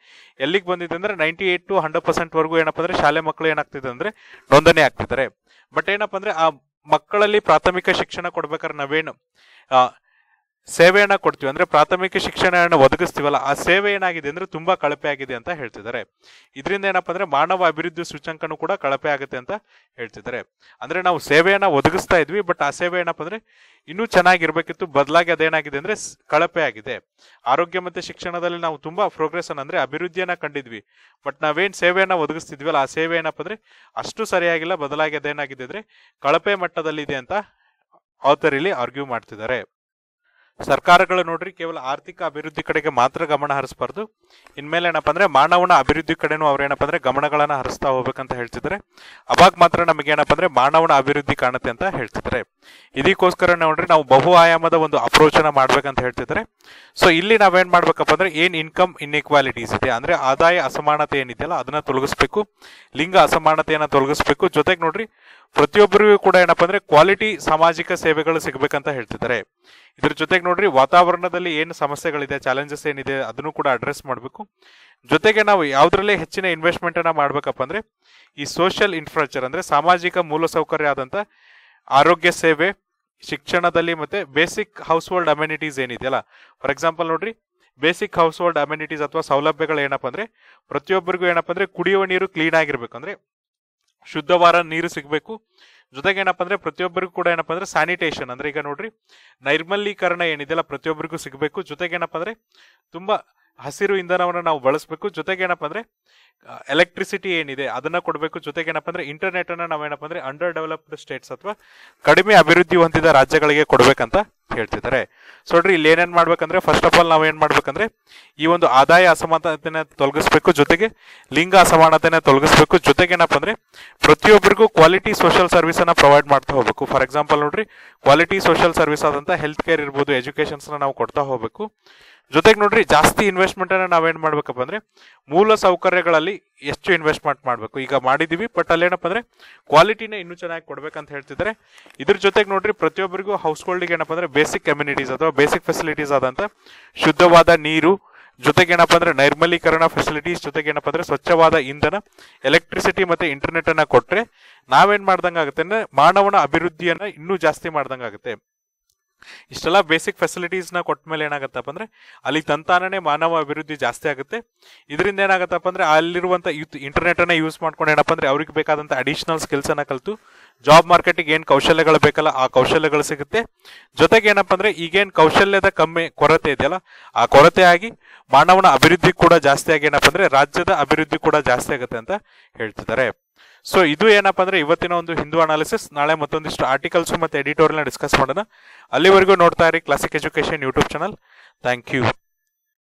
ಎಲ್ಲಿಗೆ ಬಂದಿದೆ ಅಂದ್ರೆ ninety eight to hundred percent ವರೆಗೂ ಏನಪ್ಪ ಅಂದ್ರೆ ಶಾಲೆ ಮಕ್ಕಳು ಏನಾಗ್ತಿದೆ ಅಂದ್ರೆ ನೋಂದಣಿ ಆಗ್ತಿದ್ದಾರೆ. ಬಟ್ ಏನಪ್ಪ ಅಂದ್ರೆ ಆ ಮಕ್ಕಳಲ್ಲಿ ಪ್ರಾಥಮಿಕ ಶಿಕ್ಷಣ ಕೊಡ್ಬೇಕಾದ್ರೆ ನಾವೇನು ಸೇವೆಯನ್ನ ಕೊಡ್ತೀವಿ ಅಂದ್ರೆ ಪ್ರಾಥಮಿಕ ಶಿಕ್ಷಣವನ್ನು ಒದಗಿಸ್ತೀವಲ್ಲ, ಆ ಸೇವೆ ಏನಾಗಿದೆ ಅಂದ್ರೆ ತುಂಬಾ ಕಳಪೆ ಆಗಿದೆ ಅಂತ ಹೇಳ್ತಿದ್ದಾರೆ. ಇದರಿಂದ ಏನಪ್ಪಾ ಅಂದ್ರೆ ಮಾನವ ಅಭಿವೃದ್ಧಿ ಸೂಚಂಕನೂ ಕೂಡ ಕಳಪೆ ಆಗುತ್ತೆ ಅಂತ ಹೇಳ್ತಿದ್ದಾರೆ. ಅಂದ್ರೆ ನಾವು ಸೇವೆಯನ್ನ ಒದಗಿಸ್ತಾ ಇದ್ವಿ, ಬಟ್ ಆ ಸೇವೆ ಏನಪ್ಪಾ ಅಂದ್ರೆ ಇನ್ನೂ ಚೆನ್ನಾಗಿರ್ಬೇಕಿತ್ತು, ಬದಲಾಗಿ ಅದೇನಾಗಿದೆ ಅಂದ್ರೆ ಕಳಪೆ ಆಗಿದೆ. ಆರೋಗ್ಯ ಮತ್ತೆ ಶಿಕ್ಷಣದಲ್ಲಿ ನಾವು ತುಂಬಾ ಪ್ರೋಗ್ರೆಸ್ ಅಂದ್ರೆ ಅಭಿವೃದ್ಧಿಯನ್ನ ಕಂಡಿದ್ವಿ. ಬಟ್ ನಾವೇನ್ ಸೇವೆಯನ್ನ ಒದಗಿಸ್ತಿದ್ವಿ ಆ ಸೇವೆ ಏನಪ್ಪ ಅಂದ್ರೆ ಅಷ್ಟು ಸರಿಯಾಗಿಲ್ಲ, ಬದಲಾಗಿ ಅದೇನಾಗಿದೆ ಅಂದ್ರೆ ಕಳಪೆ ಮಟ್ಟದಲ್ಲಿದೆ ಅಂತ ಆಥರ್ ಇಲ್ಲಿ ಆರ್ಗ್ಯೂ ಮಾಡ್ತಿದ್ದಾರೆ. ಸರ್ಕಾರಗಳು ನೋಡ್ರಿ ಕೇವಲ ಆರ್ಥಿಕ ಅಭಿವೃದ್ಧಿ ಕಡೆಗೆ ಮಾತ್ರ ಗಮನ ಹರಿಸಬಾರ್ದು. ಇನ್ಮೇಲೆ ಏನಪ್ಪ ಅಂದ್ರೆ ಮಾನವನ ಅಭಿವೃದ್ಧಿ ಕಡೆನೂ ಅವ್ರು ಏನಪ್ಪ ಅಂದ್ರೆ ಗಮನಗಳನ್ನ ಹರಿಸ್ತಾ ಹೋಗ್ಬೇಕಂತ ಹೇಳ್ತಿದ್ರೆ ಅವಾಗ ಮಾತ್ರ ನಮಗೆ ಏನಪ್ಪ ಅಂದ್ರೆ ಮಾನವನ ಅಭಿವೃದ್ಧಿ ಕಾಣುತ್ತೆ ಅಂತ ಹೇಳ್ತಿದ್ದಾರೆ. ಇದಕ್ಕೋಸ್ಕರ ನೋಡ್ರಿ ನಾವು ಬಹು ಆಯಾಮದ ಒಂದು ಅಪ್ರೋಚ್ ಅನ್ನ ಮಾಡ್ಬೇಕಂತ ಹೇಳ್ತಿದ್ರೆ ಸೊ ಇಲ್ಲಿ ನಾವೇನ್ ಮಾಡ್ಬೇಕಪ್ಪ ಅಂದ್ರೆ ಏನ್ ಇನ್ಕಮ್ ಇನ್ಇಕ್ವಾಲಿಟೀಸ್ ಇದೆ, ಅಂದ್ರೆ ಆದಾಯ ಅಸಮಾನತೆ ಏನಿದೆಯಲ್ಲ, ಅದನ್ನ ತೊಲಗಿಸ್ಬೇಕು. ಲಿಂಗ ಅಸಮಾನತೆಯನ್ನ ತೊಲಗಿಸ್ಬೇಕು. ಜೊತೆಗೆ ನೋಡ್ರಿ ಪ್ರತಿಯೊಬ್ಬರಿಗೂ ಕೂಡ ಏನಪ್ಪ ಅಂದ್ರೆ ಕ್ವಾಲಿಟಿ ಸಾಮಾಜಿಕ ಸೇವೆಗಳು ಸಿಗಬೇಕಂತ ಹೇಳ್ತಿದ್ದಾರೆ. ಇದ್ರ ಜೊತೆಗೆ ನೋಡ್ರಿ, ವಾತಾವರಣದಲ್ಲಿ ಏನು ಸಮಸ್ಯೆಗಳಿದೆ ಚಾಲೆಂಜಸ್ ಏನಿದೆ, ಅದನ್ನು ಕೂಡ ಅಡ್ರೆಸ್ ಮಾಡಬೇಕು. ಜೊತೆಗೆ ನಾವು ಯಾವ್ದ್ರಲ್ಲೇ ಹೆಚ್ಚಿನ ಇನ್ವೆಸ್ಟ್ಮೆಂಟ್ ಅನ್ನ ಮಾಡ್ಬೇಕಪ್ಪ ಅಂದ್ರೆ, ಈ ಸೋಷಿಯಲ್ ಇನ್ಫ್ರಾಸ್ಟ್ರಕ್ಚರ್ ಅಂದ್ರೆ ಸಾಮಾಜಿಕ ಮೂಲಸೌಕರ್ಯ ಆದಂತ ಆರೋಗ್ಯ ಸೇವೆ, ಶಿಕ್ಷಣದಲ್ಲಿ ಮತ್ತೆ ಬೇಸಿಕ್ ಹೌಸ್ ಹೋಲ್ಡ್ ಅಮ್ಯುನಿಟೀಸ್ ಏನಿದೆಯಲ್ಲ. ಫಾರ್ ಎಕ್ಸಾಂಪಲ್ ನೋಡ್ರಿ ಬೇಸಿಕ್ ಹೌಸ್ ಹೋಲ್ಡ್ ಅಮ್ಯುನಿಟೀಸ್ ಅಥವಾ ಸೌಲಭ್ಯಗಳು ಏನಪ್ಪ ಅಂದ್ರೆ, ಪ್ರತಿಯೊಬ್ಬರಿಗೂ ಏನಪ್ಪ ಅಂದ್ರೆ ಕುಡಿಯುವ ನೀರು ಕ್ಲೀನ್ ಆಗಿರ್ಬೇಕು. ಅಂದ್ರೆ ಶುದ್ಧವಾದ ನೀರು ಸಿಗಬೇಕು. ಜೊತೆಗೆ ಏನಪ್ಪ ಅಂದ್ರೆ ಪ್ರತಿಯೊಬ್ಬರಿಗೂ ಕೂಡ ಏನಪ್ಪ ಅಂದ್ರೆ ಸ್ಯಾನಿಟೇಷನ್ ಅಂದ್ರೆ ಈಗ ನೋಡ್ರಿ, ನೈರ್ಮಲೀಕರಣ ಏನಿದೆಯಲ್ಲ ಪ್ರತಿಯೊಬ್ಬರಿಗೂ ಸಿಗಬೇಕು. ಜೊತೆಗೆ ಏನಪ್ಪ ಅಂದ್ರೆ ತುಂಬಾ ಹಸಿರು ಇಂಧನವನ್ನು ನಾವು ಬಳಸಬೇಕು. ಜೊತೆಗೆ ಏನಪ್ಪ ಅಂದ್ರೆ ಎಲೆಕ್ಟ್ರಿಸಿಟಿ ಏನಿದೆ ಅದನ್ನ ಕೊಡಬೇಕು. ಜೊತೆಗೆ ಏನಪ್ಪ ಅಂದ್ರೆ ಇಂಟರ್ನೆಟ್ ಅನ್ನ ನಾವೇನಪ್ಪ ಅಂದ್ರೆ ಅಂಡರ್ ಡೆವಲಪ್ಡ್ ಸ್ಟೇಟ್ಸ್ ಅಥವಾ ಕಡಿಮೆ ಅಭಿವೃದ್ಧಿ ಹೊಂದಿದ ರಾಜ್ಯಗಳಿಗೆ ಕೊಡಬೇಕಂತ ಹೇಳ್ತಿದ್ದಾರೆ. ಸೊ ನೋಡ್ರಿ, ಇಲ್ಲಿ ಏನೇನ್ ಮಾಡ್ಬೇಕಂದ್ರೆ ಫಸ್ಟ್ ಆಫ್ ಆಲ್ ನಾವು ಏನ್ ಮಾಡ್ಬೇಕಂದ್ರೆ, ಈ ಒಂದು ಆದಾಯ ಅಸಮಾನತೆನ ತೊಲಗಿಸ್ಬೇಕು ಜೊತೆಗೆ, ಲಿಂಗ ಅಸಮಾನತೆನ ತೊಲಗಿಸ್ಬೇಕು ಜೊತೆಗೆ ಏನಪ್ಪ ಅಂದ್ರೆ, ಪ್ರತಿಯೊಬ್ಬರಿಗೂ ಕ್ವಾಲಿಟಿ ಸೋಷಿಯಲ್ ಸರ್ವಿಸ್ ಅನ್ನ ಪ್ರೊವೈಡ್ ಮಾಡ್ತಾ ಹೋಗ್ಬೇಕು. ಫಾರ್ ಎಕ್ಸಾಂಪಲ್ ನೋಡ್ರಿ ಕ್ವಾಲಿಟಿ ಸೋಷಿಯಲ್ ಸರ್ವಿಸ್ ಆದಂತ ಹೆಲ್ತ್ ಕೇರ್ ಇರ್ಬೋದು ಎಜುಕೇಶನ್ಸ್ ನಾವು ಕೊಡ್ತಾ ಹೋಗ್ಬೇಕು. ಜೊತೆಗೆ ನೋಡ್ರಿ, ಜಾಸ್ತಿ ಇನ್ವೆಸ್ಟ್ಮೆಂಟ್ ಅನ್ನ ನಾವೇನ್ ಮಾಡ್ಬೇಕಪ್ಪ ಅಂದ್ರೆ, ಮೂಲ ಸೌಕರ್ಯಗಳಲ್ಲಿ ಎಷ್ಟು ಇನ್ವೆಸ್ಟ್ಮೆಂಟ್ ಮಾಡಬೇಕು? ಈಗ ಮಾಡಿದ್ದೀವಿ ಬಟ್ ಅಲ್ಲೇನಪ್ಪ ಅಂದರೆ ಕ್ವಾಲಿಟಿನ ಇನ್ನೂ ಚೆನ್ನಾಗಿ ಕೊಡಬೇಕಂತ ಹೇಳ್ತಿದ್ದಾರೆ. ಇದ್ರ ಜೊತೆಗೆ ನೋಡ್ರಿ, ಪ್ರತಿಯೊಬ್ಬರಿಗೂ ಹೌಸ್ ಹೋಲ್ಡಿಗೆ ಏನಪ್ಪ ಅಂದ್ರೆ ಬೇಸಿಕ್ ಕಮ್ಯುನಿಟೀಸ್ ಅಥವಾ ಬೇಸಿಕ್ ಫೆಸಿಲಿಟೀಸ್ ಆದಂಥ ಶುದ್ಧವಾದ ನೀರು, ಜೊತೆಗೆ ಏನಪ್ಪ ಅಂದ್ರೆ ನೈರ್ಮಲೀಕರಣ ಫೆಸಿಲಿಟೀಸ್ ಜೊತೆಗೆ ಏನಪ್ಪ ಅಂದ್ರೆ ಸ್ವಚ್ಛವಾದ ಇಂಧನ ಎಲೆಕ್ಟ್ರಿಸಿಟಿ ಮತ್ತೆ ಇಂಟರ್ನೆಟ್ ಕೊಟ್ಟರೆ ಕೊಟ್ರೆ ನಾವೇನ್ ಮಾಡ್ದಂಗಾಗುತ್ತೆ ಅಂದ್ರೆ ಮಾನವನ ಅಭಿವೃದ್ಧಿಯನ್ನ ಇನ್ನೂ ಜಾಸ್ತಿ ಮಾಡ್ದಂಗಾಗುತ್ತೆ. ಇಷ್ಟೆಲ್ಲ ಬೇಸಿಕ್ ಫೆಸಿಲಿಟೀಸ್ನ ಕೊಟ್ಟ ಮೇಲೆ ಏನಾಗತ್ತಪ್ಪ ಅಂದ್ರೆ, ಅಲ್ಲಿ ತಂತಾನೇ ಮಾನವ ಅಭಿವೃದ್ಧಿ ಜಾಸ್ತಿ ಆಗುತ್ತೆ. ಇದರಿಂದ ಏನಾಗತ್ತಪ್ಪ ಅಂದ್ರೆ, ಅಲ್ಲಿರುವಂತ ಇಂಟರ್ನೆಟ್ ಅನ್ನ ಯೂಸ್ ಮಾಡ್ಕೊಂಡು ಏನಪ್ಪ ಅಂದ್ರೆ, ಅವ್ರಿಗೆ ಬೇಕಾದಂತ ಅಡಿಷನಲ್ ಸ್ಕಿಲ್ಸ್ ಅನ್ನ ಕಲಿತು ಜಾಬ್ ಮಾರ್ಕೆಟಿಗೆ ಏನ್ ಕೌಶಲ್ಯಗಳು ಬೇಕಲ್ಲ, ಆ ಕೌಶಲ್ಯಗಳು ಸಿಗುತ್ತೆ. ಜೊತೆಗೆ ಏನಪ್ಪ ಅಂದ್ರೆ, ಈಗೇನ್ ಕೌಶಲ್ಯದ ಕಮ್ಮಿ ಕೊರತೆ ಇದೆಯಲ್ಲ, ಆ ಕೊರತೆ ಆಗಿ ಮಾನವನ ಅಭಿವೃದ್ಧಿ ಕೂಡ ಜಾಸ್ತಿ ಆಗಿ ಏನಪ್ಪ ಅಂದ್ರೆ, ರಾಜ್ಯದ ಅಭಿವೃದ್ಧಿ ಕೂಡ ಜಾಸ್ತಿ ಆಗುತ್ತೆ ಅಂತ ಹೇಳ್ತಿದ್ದಾರೆ. ಸೊ ಇದು ಏನಪ್ಪ ಅಂದ್ರೆ ಇವತ್ತಿನ ಒಂದು ಹಿಂದೂ ಅನಾಲಿಸಿಸ್ ನಾಳೆ ಮತ್ತೊಂದಿಷ್ಟು ಆರ್ಟಿಕಲ್ಸ್ ಮತ್ತೆ ಎಡಿಟೋರಿಯಲ್ ಡಿಸ್ಕಸ್ ಮಾಡೋಣ. ಅಲ್ಲಿವರೆಗೂ ನೋಡ್ತಾ ಇರಿ classic education YouTube channel thank you